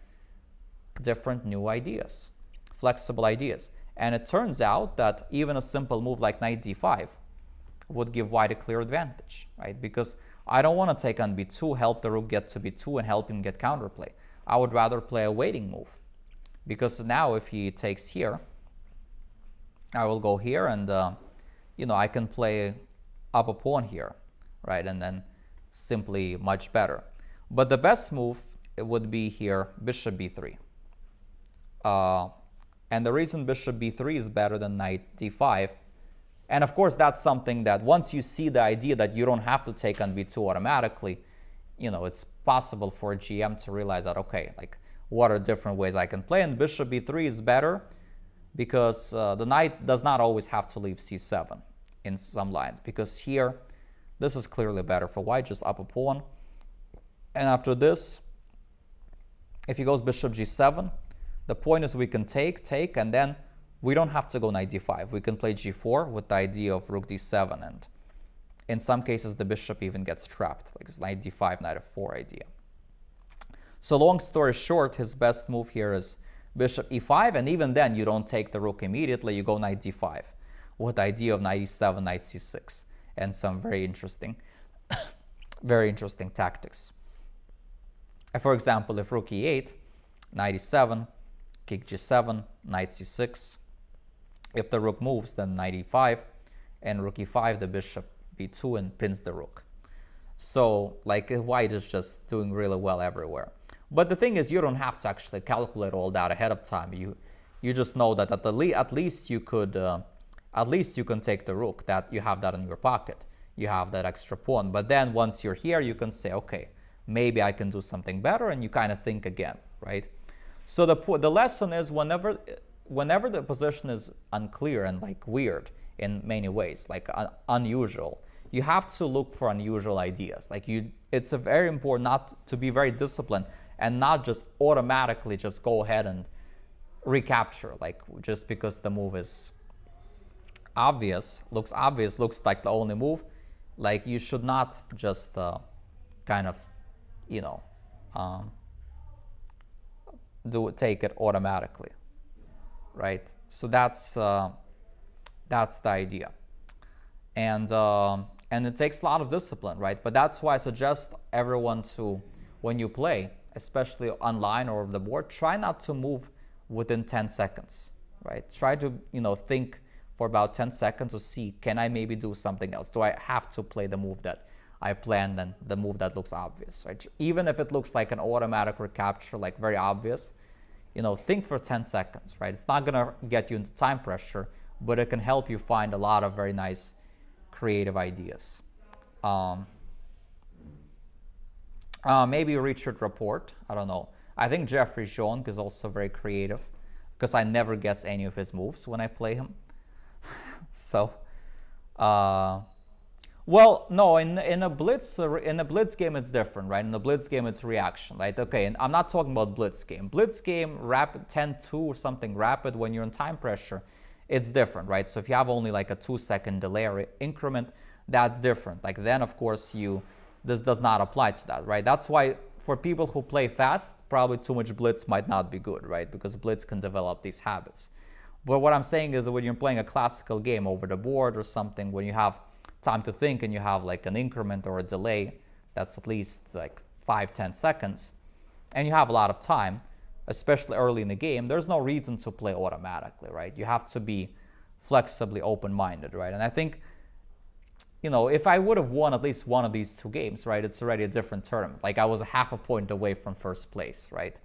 different new ideas, flexible ideas. And it turns out that even a simple move like knight d5 would give white a clear advantage, right? Because I don't want to take on b2, help the rook get to b2 and help him get counterplay. I would rather play a waiting move. Because now if he takes here, I will go here and, uh, you know, I can play up a pawn here, right? And then simply much better. But the best move would be here, bishop b3. Uh, and the reason bishop b3 is better than knight d5 and of course, that's something that once you see the idea that you don't have to take on b2 automatically, you know, it's possible for a GM to realize that, okay, like what are different ways I can play? And bishop b3 is better because uh, the knight does not always have to leave c7 in some lines because here, this is clearly better for white, just up a pawn. And after this, if he goes bishop g7, the point is we can take, take, and then we don't have to go knight d5. We can play g4 with the idea of rook d7 and in some cases the bishop even gets trapped, like it's knight d5, knight f4 idea. So long story short, his best move here is bishop e5 and even then you don't take the rook immediately, you go knight d5 with the idea of knight e7, knight c6 and some very interesting, [coughs] very interesting tactics. For example, if rook e8, knight e7, kick g7, knight c6, if the rook moves, then knight e5, and rook e5, the bishop b2 and pins the rook. So like white is just doing really well everywhere. But the thing is, you don't have to actually calculate all that ahead of time. You you just know that at the le at least you could uh, at least you can take the rook. That you have that in your pocket. You have that extra pawn. But then once you're here, you can say, okay, maybe I can do something better, and you kind of think again, right? So the the lesson is whenever whenever the position is unclear and like weird in many ways, like unusual, you have to look for unusual ideas. Like you, it's very important not to be very disciplined and not just automatically just go ahead and recapture, like just because the move is obvious, looks obvious, looks like the only move. Like you should not just uh, kind of, you know, um, do take it automatically right? So that's uh, that's the idea, and uh, and it takes a lot of discipline, right? But that's why I suggest everyone to, when you play, especially online or over the board, try not to move within 10 seconds, right? Try to you know think for about 10 seconds to see can I maybe do something else? Do I have to play the move that I planned and the move that looks obvious, right? Even if it looks like an automatic recapture, like very obvious, you know, think for 10 seconds, right? It's not to get you into time pressure, but it can help you find a lot of very nice creative ideas. Um, uh, maybe Richard Rapport, I don't know. I think Jeffery Xiong is also very creative because I never guess any of his moves when I play him. [laughs] so, uh, well, no, in in a blitz in a blitz game it's different, right? In a blitz game it's reaction, right? Okay, and I'm not talking about blitz game. Blitz game rapid 10-2 or something rapid when you're in time pressure, it's different, right? So if you have only like a 2 second delay or increment, that's different. Like then of course you this does not apply to that, right? That's why for people who play fast, probably too much blitz might not be good, right? Because blitz can develop these habits. But what I'm saying is when you're playing a classical game over the board or something, when you have time to think and you have like an increment or a delay that's at least like five ten seconds and you have a lot of time especially early in the game there's no reason to play automatically right you have to be flexibly open-minded right and i think you know if i would have won at least one of these two games right it's already a different tournament like i was half a point away from first place right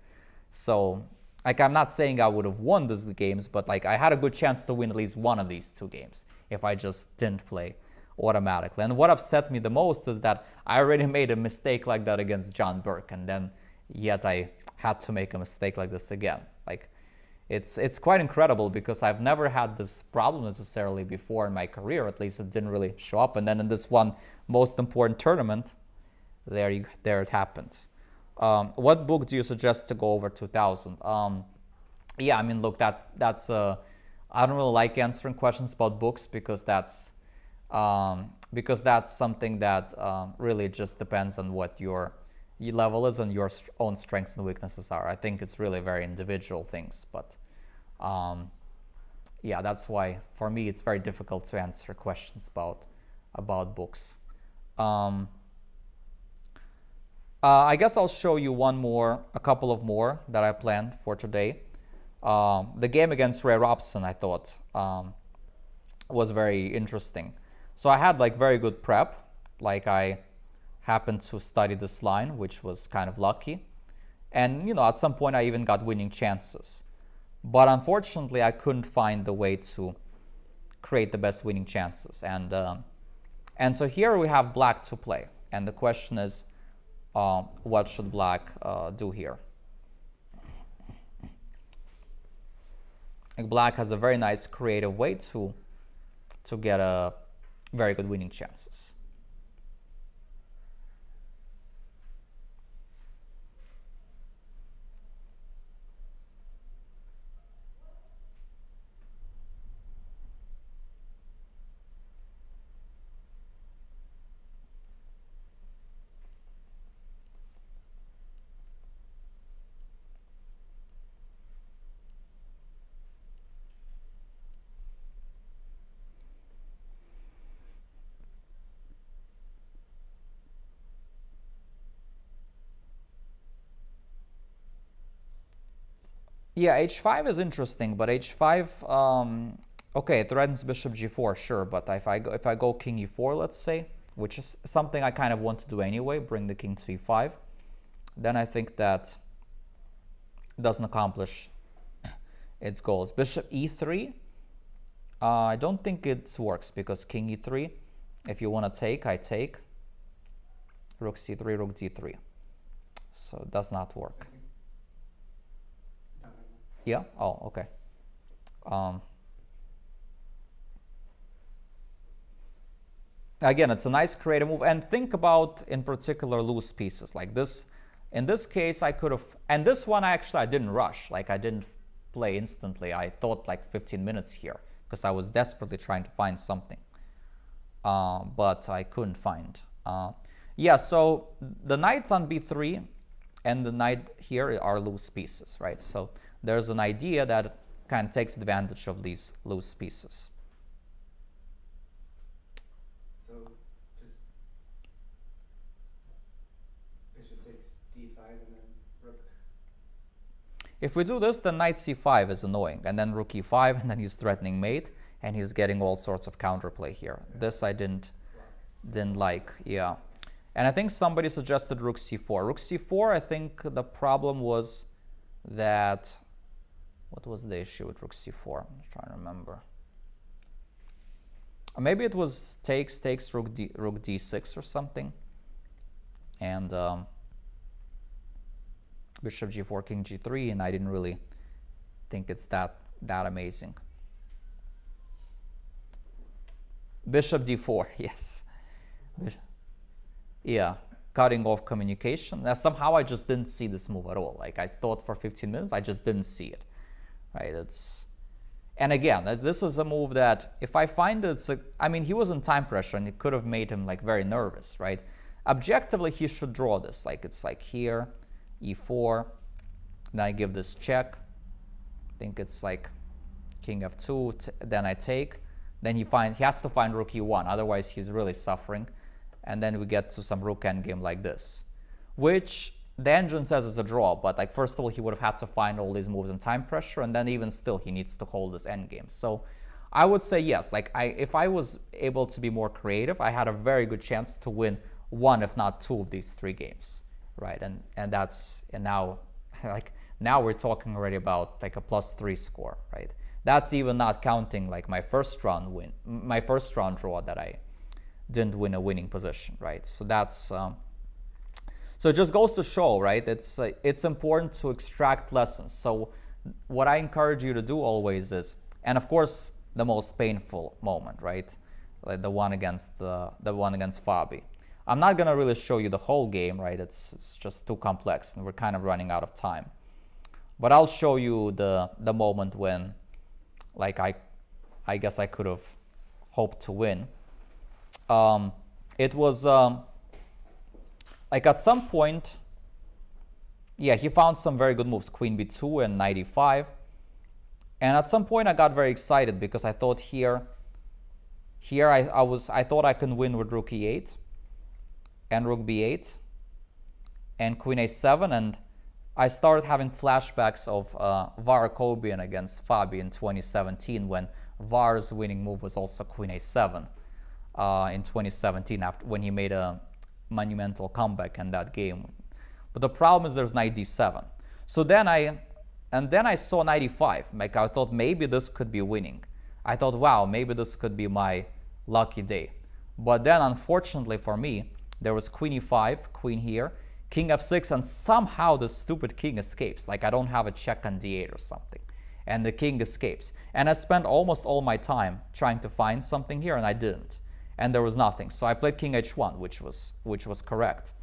so like I'm not saying I would have won these games, but like I had a good chance to win at least one of these two games if I just didn't play automatically. And what upset me the most is that I already [laughs] made a mistake like that against John Burke, and then yet I had to make a mistake like this again. It's it's quite incredible because I've never had this problem necessarily before in my career. At least it didn't really show up. And then in this one most important tournament, there you there it happened. Um, what book do you suggest to go over 2000? Um, yeah, I mean, look, that that's uh, I don't really like answering questions about books because that's um, because that's something that um, really just depends on what your, your level is and your own strengths and weaknesses are. I think it's really very individual things, but um, yeah, that's why for me it's very difficult to answer questions about about books. Um, uh, I guess I'll show you one more, a couple of more that I planned for today. Um, the game against Ray Robson, I thought, um, was very interesting. So I had like very good prep. Like I happened to study this line, which was kind of lucky. And you know, at some point I even got winning chances. But unfortunately, I couldn't find the way to create the best winning chances. And um, and so here we have black to play. And the question is, uh, what should black uh, do here? Black has a very nice creative way to, to get a very good winning chances. Yeah, h5 is interesting, but h5, um, okay, it threatens bishop g4, sure, but if I go, if I go king e4, let's say, which is something I kind of want to do anyway, bring the king to e5, then I think that doesn't accomplish its goals. Bishop e3, uh, I don't think it works because king e3, if you want to take, I take. Rook c3, rook d3. So it does not work. Yeah? Oh, okay. Um, again, it's a nice creative move. And think about, in particular, loose pieces. Like this, in this case, I could have, and this one, actually, I didn't rush. Like, I didn't play instantly. I thought like 15 minutes here because I was desperately trying to find something. Uh, but I couldn't find. Uh, yeah, so the knights on b3 and the knight here are loose pieces, right? So there's an idea that kind of takes advantage of these loose pieces. So just bishop takes d5 and then rook. If we do this, then knight c5 is annoying, and then rook e5, [laughs] and then he's threatening mate, and he's getting all sorts of counterplay here. This I didn't didn't like, yeah. And I think somebody suggested rook c4. Rook c4, I think the problem was that what was the issue with rook c4? I'm trying to remember. Or maybe it was takes, takes, rook, D, rook d6 or something. And um, bishop g4, king g3, and I didn't really think it's that, that amazing. Bishop d4, [laughs] yes. Yeah, cutting off communication. Now, somehow I just didn't see this move at all. Like I thought for 15 minutes, I just didn't see it right? It's and again, this is a move that if I find it's a, I mean, he was in time pressure and it could have made him like very nervous, right? Objectively, he should draw this. Like it's like here, e4. Then I give this check. I think it's like king f2. then I take. then he finds he has to find rook e1, otherwise he's really suffering. And then we get to some rook endgame like this, which the engine says it's a draw, but like first of all he would have had to find all these moves in time pressure, and then even still he needs to hold this endgame. So I would say yes. Like I, if I was able to be more creative, I had a very good chance to win one, if not two, of these three games, right? And and that's and now, [laughs] like now we're talking already about like a plus three score, right? That's even not counting like my first round win, my first round draw that I didn't win a winning position, right? So that's um, so it just goes to show, right? It's uh, it's important to extract lessons. So what I encourage you to do always is, and of course the most painful moment, right? Like the one against the the one against Fabi. I'm not gonna really show you the whole game, right? It's it's just too complex, and we're kind of running out of time. But I'll show you the the moment when like I, I guess I could have hoped to win. Um, it was um, like at some point, yeah, he found some very good moves, queen b2 and knight e5. And at some point I got very excited because I thought here, here I, I was, I thought I could win with rook e8 and rook b8 and queen a7 and I started having flashbacks of uh, Var Akobian against Fabi in 2017 when Var's winning move was also Queen A7 uh, in 2017 after when he made a monumental comeback in that game. But the problem is there's knight d7. So then I, and then I saw knight e5. Like I thought maybe this could be winning. I thought, wow, maybe this could be my lucky day. But then unfortunately for me, there was queen e5, queen here, king f6 and somehow the stupid king escapes like i don't have a check on d8 or something and the king escapes and i spent almost all my time trying to find something here and i didn't and there was nothing. So i played king h1 which was which was correct.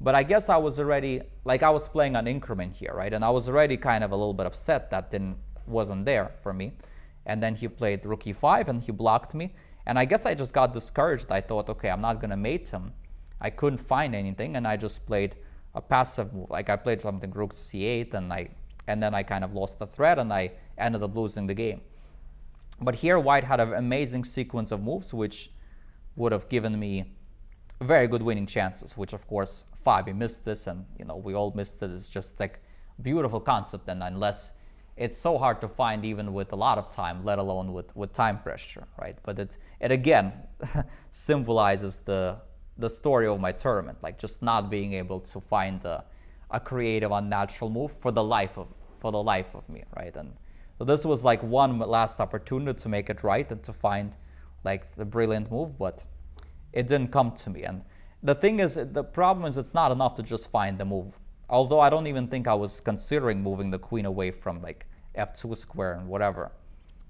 But i guess i was already like i was playing an increment here right? And i was already kind of a little bit upset that didn't wasn't there for me. And then he played rook e5 and he blocked me. And i guess i just got discouraged. I thought okay i'm not going to mate him. I couldn't find anything and I just played a passive move. Like I played something rook c8 and I and then I kind of lost the thread and I ended up losing the game. But here white had an amazing sequence of moves which would have given me very good winning chances, which of course Fabi missed this and you know we all missed it. It's just like beautiful concept and unless it's so hard to find even with a lot of time, let alone with, with time pressure, right? But it, it again [laughs] symbolizes the the story of my tournament, like just not being able to find a, a creative, unnatural move for the life of for the life of me, right? And so this was like one last opportunity to make it right and to find like the brilliant move, but it didn't come to me. And the thing is, the problem is, it's not enough to just find the move. Although I don't even think I was considering moving the queen away from like f2 square and whatever.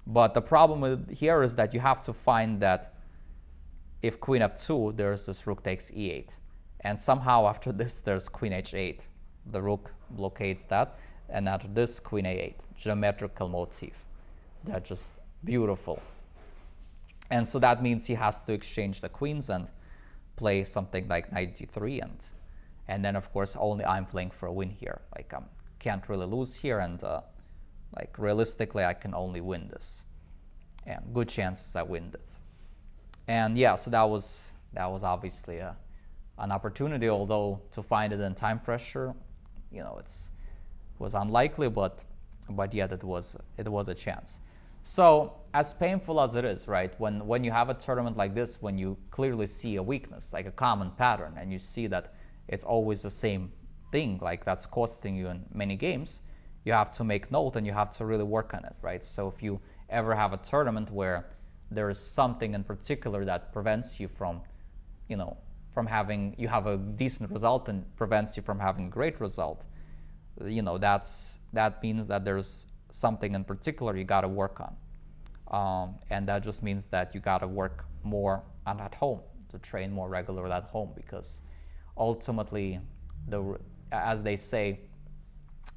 But the problem with here is that you have to find that if queen f2, there's this rook takes e8. And somehow after this, there's queen h8. The rook blockades that. And after this, queen a8. Geometrical motif. They're just beautiful. And so that means he has to exchange the queens and play something like knight d3. And, and then, of course, only I'm playing for a win here. Like, I can't really lose here. And, uh, like, realistically, I can only win this. And good chances I win this and yeah, so that was that was obviously a, an opportunity. Although to find it in time pressure, you know, it's was unlikely, but but yet it was it was a chance. So as painful as it is, right? When when you have a tournament like this, when you clearly see a weakness, like a common pattern, and you see that it's always the same thing, like that's costing you in many games, you have to make note and you have to really work on it, right? So if you ever have a tournament where there is something in particular that prevents you from, you know, from having, you have a decent result and prevents you from having a great result, you know, that's, that means that there's something in particular you got to work on. Um, and that just means that you got to work more on at home to train more regularly at home because ultimately, the, as they say,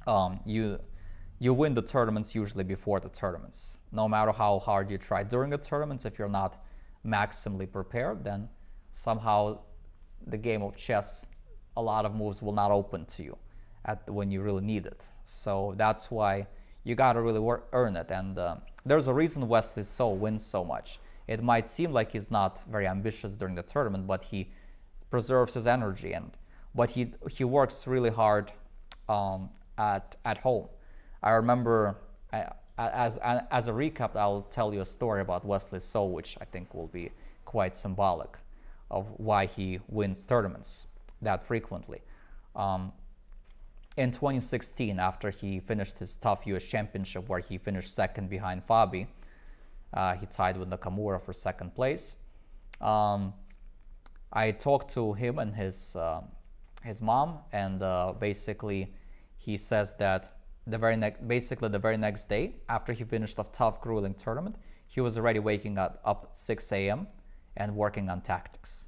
um, you you win the tournaments usually before the tournaments. No matter how hard you try during the tournaments, if you're not maximally prepared, then somehow the game of chess, a lot of moves will not open to you at when you really need it. So that's why you got to really work, earn it. And uh, there's a reason Wesley So wins so much. it might seem like he's not very ambitious during the tournament, but he preserves his energy and but he he works really hard um, at at home. I remember as as a recap, I'll tell you a story about Wesley So, which I think will be quite symbolic of why he wins tournaments that frequently. Um, in 2016, after he finished his tough U.S. Championship, where he finished second behind Fabi, uh, he tied with Nakamura for second place. Um, I talked to him and his uh, his mom, and uh, basically he says that the very next, basically the very next day after he finished a tough, grueling tournament, he was already waking up, up at 6 a.m. and working on tactics,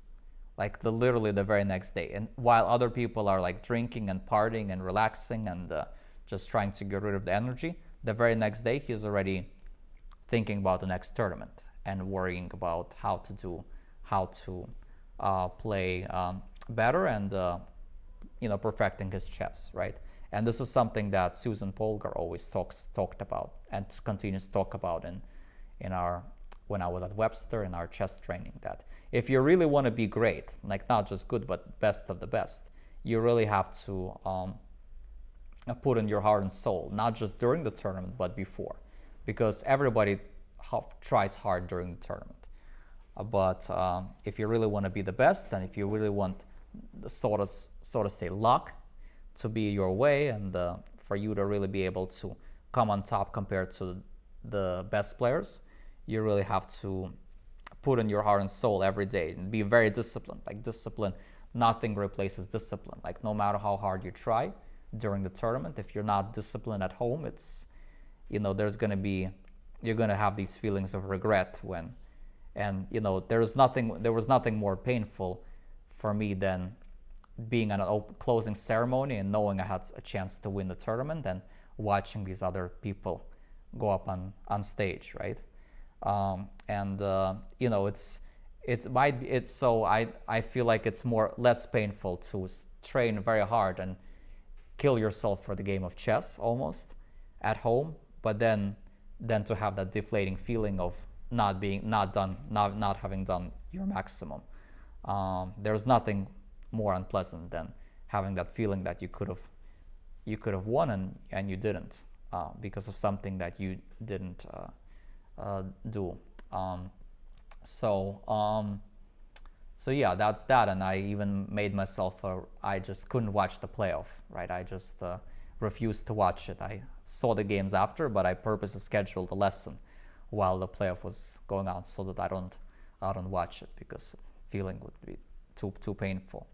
like the literally the very next day. And while other people are like drinking and partying and relaxing and uh, just trying to get rid of the energy, the very next day he's already thinking about the next tournament and worrying about how to do, how to uh, play um, better and uh, you know perfecting his chess, right? And this is something that Susan Polgar always talks talked about and continues to talk about in in our when I was at Webster in our chess training that if you really want to be great, like not just good but best of the best, you really have to um, put in your heart and soul, not just during the tournament but before, because everybody tries hard during the tournament. Uh, but um, if you really want to be the best, and if you really want the sort of sort of say luck to be your way and uh, for you to really be able to come on top compared to the best players, you really have to put in your heart and soul every day and be very disciplined. Like discipline, nothing replaces discipline. Like no matter how hard you try during the tournament, if you're not disciplined at home, it's you know there's gonna be you're gonna have these feelings of regret when and you know there's nothing there was nothing more painful for me than being at a closing ceremony and knowing I had a chance to win the tournament and watching these other people go up on, on stage, right? Um, and uh, you know, it's it might be it's so I I feel like it's more less painful to train very hard and kill yourself for the game of chess almost at home, but then then to have that deflating feeling of not being not done not not having done your maximum. Um, there's nothing more unpleasant than having that feeling that you could have you could have won and, and you didn't uh, because of something that you didn't uh, uh, do. Um, so um, so yeah, that's that. And I even made myself a, I just couldn't watch the playoff, right? I just uh, refused to watch it. I saw the games after, but I purposely scheduled a lesson while the playoff was going on so that I don't I don't watch it because feeling would be too too painful.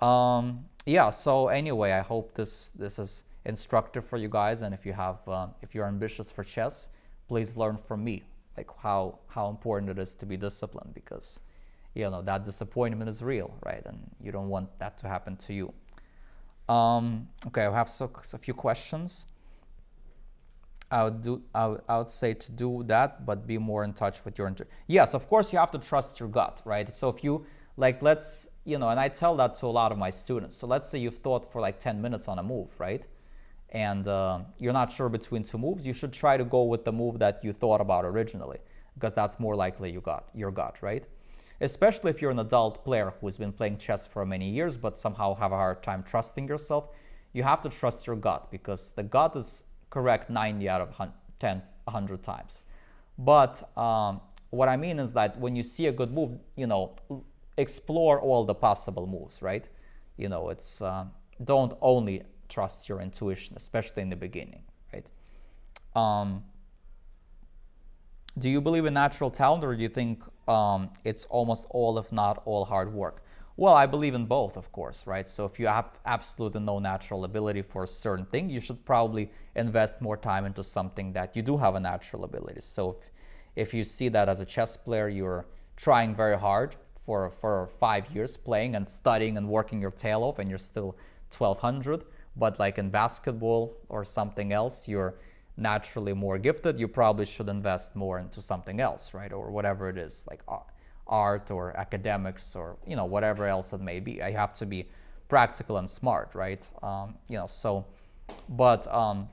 Um, yeah. So anyway, I hope this this is instructive for you guys. And if you have uh, if you're ambitious for chess, please learn from me like how how important it is to be disciplined because you know that disappointment is real, right? And you don't want that to happen to you. Um, okay, I have so, a few questions. I would do. I would, I would say to do that, but be more in touch with your. Yes, of course, you have to trust your gut, right? So if you like, let's you know, and I tell that to a lot of my students. So let's say you've thought for like 10 minutes on a move, right? And uh, you're not sure between two moves. You should try to go with the move that you thought about originally, because that's more likely you got your gut, right? Especially if you're an adult player who's been playing chess for many years, but somehow have a hard time trusting yourself. You have to trust your gut because the gut is correct 90 out of 10, 100 times. But um, what I mean is that when you see a good move, you know, explore all the possible moves, right? You know, it's uh, don't only trust your intuition, especially in the beginning, right? Um, do you believe in natural talent, or do you think um, it's almost all, if not all, hard work? Well, I believe in both, of course, right? So if you have absolutely no natural ability for a certain thing, you should probably invest more time into something that you do have a natural ability. So if, if you see that as a chess player, you're trying very hard for, for five years playing and studying and working your tail off and you're still 1200 but like in basketball or something else you're naturally more gifted you probably should invest more into something else right? Or whatever it is like art or academics or you know whatever else it may be. I have to be practical and smart right? Um, you know so but um,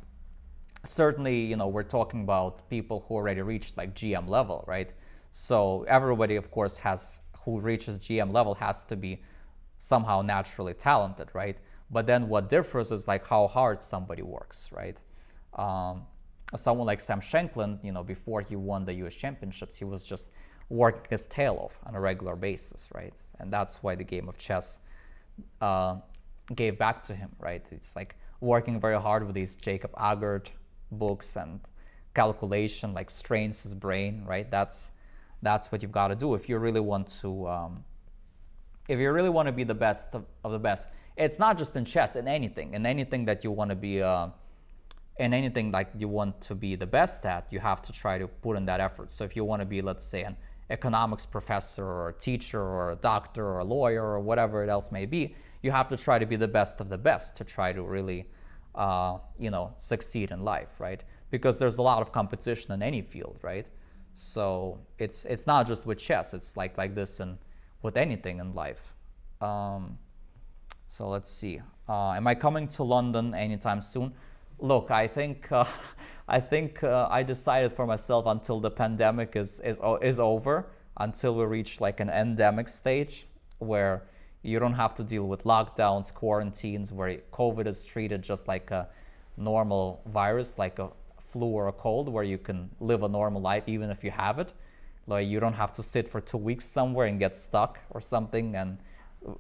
certainly you know we're talking about people who already reached like gm level right? So everybody, of course, has who reaches GM level has to be somehow naturally talented, right? But then what differs is like how hard somebody works, right? Um, someone like Sam Shankland, you know, before he won the U.S. championships, he was just working his tail off on a regular basis, right? And that's why the game of chess uh, gave back to him, right? It's like working very hard with these Jacob Aagaard books and calculation, like strains his brain, right? That's that's what you've got to do if you really want to. Um, if you really want to be the best of, of, the best, it's not just in chess, in anything, in anything that you want to be. Uh, in anything like you want to be the best at, you have to try to put in that effort. So if you want to be, let's say, an economics professor or a teacher or a doctor or a lawyer or whatever it else may be, you have to try to be the best of the best to try to really, uh, you know, succeed in life, right? Because there's a lot of competition in any field, right? So it's it's not just with chess. It's like like this and with anything in life. Um, so let's see. Uh, am I coming to London anytime soon? Look, I think uh, [laughs] I think uh, I decided for myself until the pandemic is is is over, until we reach like an endemic stage where you don't have to deal with lockdowns, quarantines, where COVID is treated just like a normal virus, like a flu or a cold, where you can live a normal life even if you have it. Like you don't have to sit for two weeks somewhere and get stuck or something, and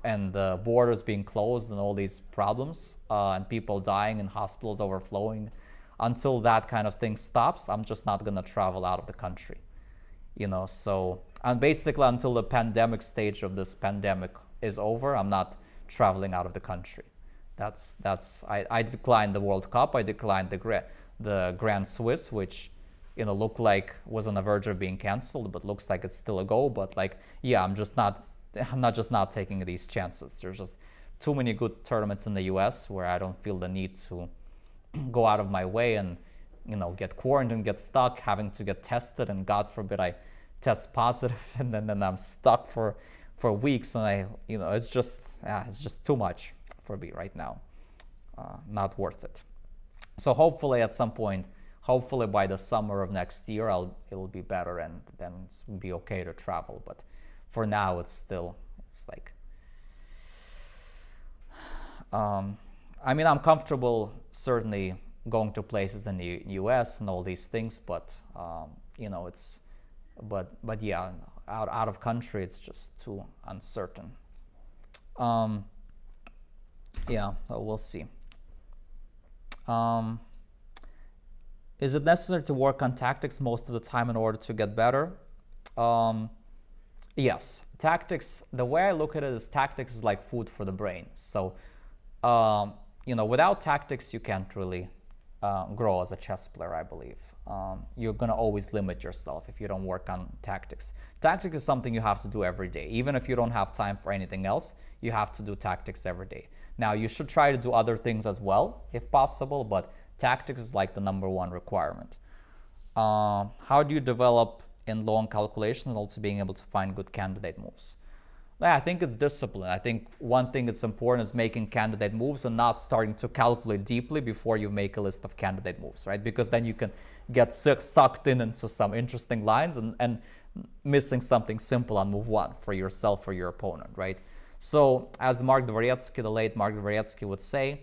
and the borders being closed and all these problems uh, and people dying and hospitals overflowing until that kind of thing stops i'm just not going to travel out of the country you know? So and basically until the pandemic stage of this pandemic is over i'm not traveling out of the country. That's that's i, I declined the world cup i declined the the grand swiss which you know looked like was on the verge of being canceled but looks like it's still a go but like yeah i'm just not I'm not just not taking these chances. There's just too many good tournaments in the U.S. where I don't feel the need to go out of my way and you know get quarantined, get stuck, having to get tested, and God forbid I test positive, [laughs] and then, then I'm stuck for for weeks, and I you know it's just yeah, it's just too much for me right now. Uh, not worth it. So hopefully at some point, hopefully by the summer of next year, I'll it'll be better and then it'll be okay to travel, but for now it's still it's like um, I mean I'm comfortable certainly going to places in the U.S. and all these things, but um, you know it's but but yeah out out of country it's just too uncertain. Um, yeah, we'll see. Um, is it necessary to work on tactics most of the time in order to get better? Um, Yes, tactics. The way I look at it is tactics is like food for the brain. So, um, you know, without tactics, you can't really uh, grow as a chess player. I believe um, you're gonna always limit yourself if you don't work on tactics. Tactics is something you have to do every day, even if you don't have time for anything else. You have to do tactics every day. Now, you should try to do other things as well, if possible, but tactics is like the number one requirement. Uh, how do you develop in long calculation and also being able to find good candidate moves. I think it's discipline. I think one thing that's important is making candidate moves and not starting to calculate deeply before you make a list of candidate moves, right? Because then you can get sucked in into some interesting lines and, and missing something simple on move one for yourself or your opponent, right? So as Mark Dvoretsky, the late Mark Dvoretsky would say,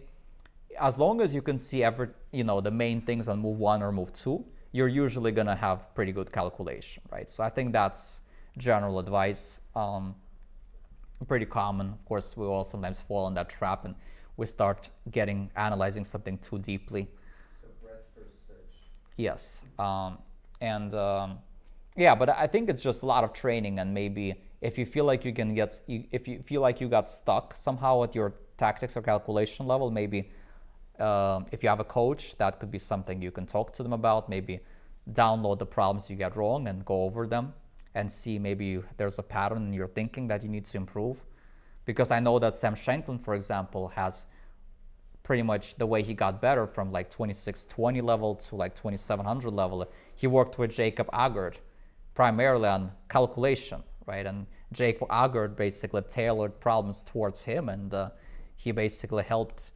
as long as you can see every, you know, the main things on move one or move two, you're usually going to have pretty good calculation, right? So I think that's general advice. Um, pretty common. Of course, we all sometimes fall in that trap and we start getting analyzing something too deeply. So breadth first search. Yes, um, and um, yeah, but I think it's just a lot of training and maybe if you feel like you can get, if you feel like you got stuck somehow at your tactics or calculation level, maybe um, if you have a coach, that could be something you can talk to them about. Maybe download the problems you get wrong and go over them and see maybe there's a pattern in your thinking that you need to improve. Because I know that Sam Shankland, for example, has pretty much the way he got better from like 2620 level to like 2700 level. He worked with Jacob Aagaard primarily on calculation, right? And Jacob Aagaard basically tailored problems towards him and uh, he basically helped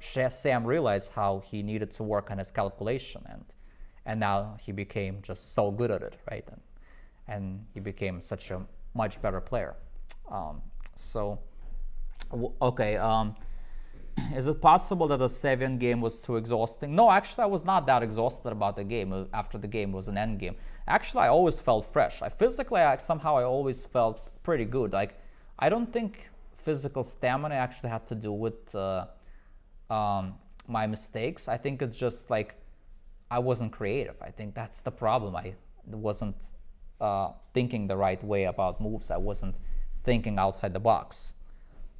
Sam realized how he needed to work on his calculation and and now he became just so good at it, right? And and he became such a much better player. Um, so, okay. Um, [clears throat] is it possible that the Sevian game was too exhausting? No, actually, I was not that exhausted about the game. Uh, After the game was an end game. Actually, I always felt fresh. I physically, I, somehow, I always felt pretty good. Like, I don't think physical stamina actually had to do with uh, um, my mistakes. I think it's just like I wasn't creative. I think that's the problem. I wasn't uh, thinking the right way about moves. I wasn't thinking outside the box.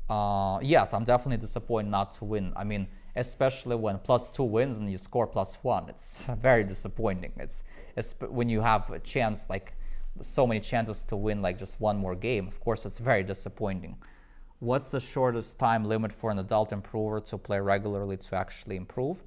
Uh, yes, I'm definitely disappointed not to win. I mean, especially when plus two wins and you score plus one, it's [laughs] very disappointing. It's, it's when you have a chance, like so many chances to win, like just one more game. Of course, it's very disappointing. What's the shortest time limit for an adult improver to play regularly to actually improve?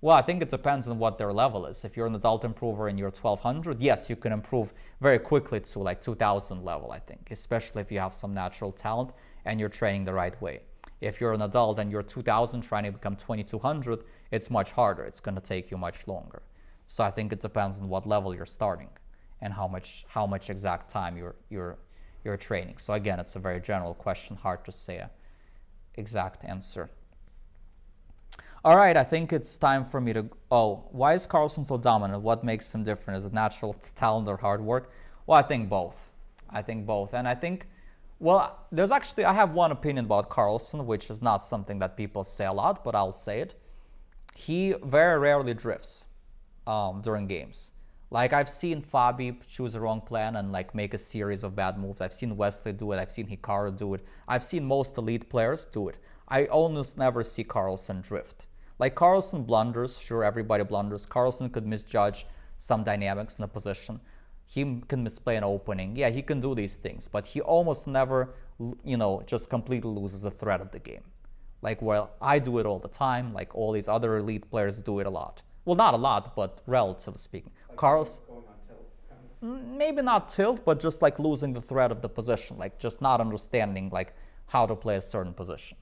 Well, I think it depends on what their level is. If you're an adult improver and you're 1200, yes, you can improve very quickly to like 2000 level, I think, especially if you have some natural talent and you're training the right way. If you're an adult and you're 2000 trying to become 2200, it's much harder. It's going to take you much longer. So I think it depends on what level you're starting and how much how much exact time you're you're you're training. So again, it's a very general question, hard to say a exact answer. All right, I think it's time for me to. Oh, why is Carlsen so dominant? What makes him different? Is it natural talent or hard work? Well, I think both. I think both, and I think, well, there's actually I have one opinion about Carlsen, which is not something that people say a lot, but I'll say it. He very rarely drifts um, during games. Like I've seen Fabi choose a wrong plan and like make a series of bad moves. I've seen Wesley do it. I've seen Hikaru do it. I've seen most elite players do it. I almost never see Carlsen drift. Like Carlsen blunders, sure everybody blunders. Carlsen could misjudge some dynamics in the position. He can misplay an opening. Yeah, he can do these things, but he almost never, you know, just completely loses the thread of the game. Like, well, I do it all the time. Like all these other elite players do it a lot. Well, not a lot, but relatively speaking. Like Carl's going on tilt, mm, maybe not tilt, but just like losing the thread of the position, like just not understanding like how to play a certain position.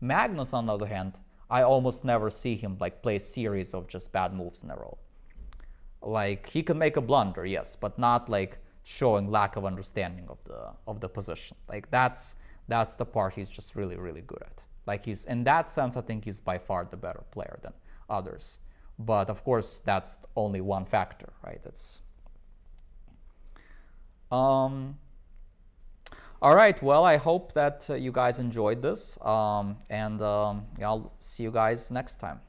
Magnus, on the other hand, I almost never see him like play a series of just bad moves in a row. Like he can make a blunder, yes, but not like showing lack of understanding of the of the position. Like that's that's the part he's just really really good at. Like he's in that sense, I think he's by far the better player than others. But of course, that's only one factor, right? That's um, all right. Well, I hope that uh, you guys enjoyed this, um, and um, I'll see you guys next time.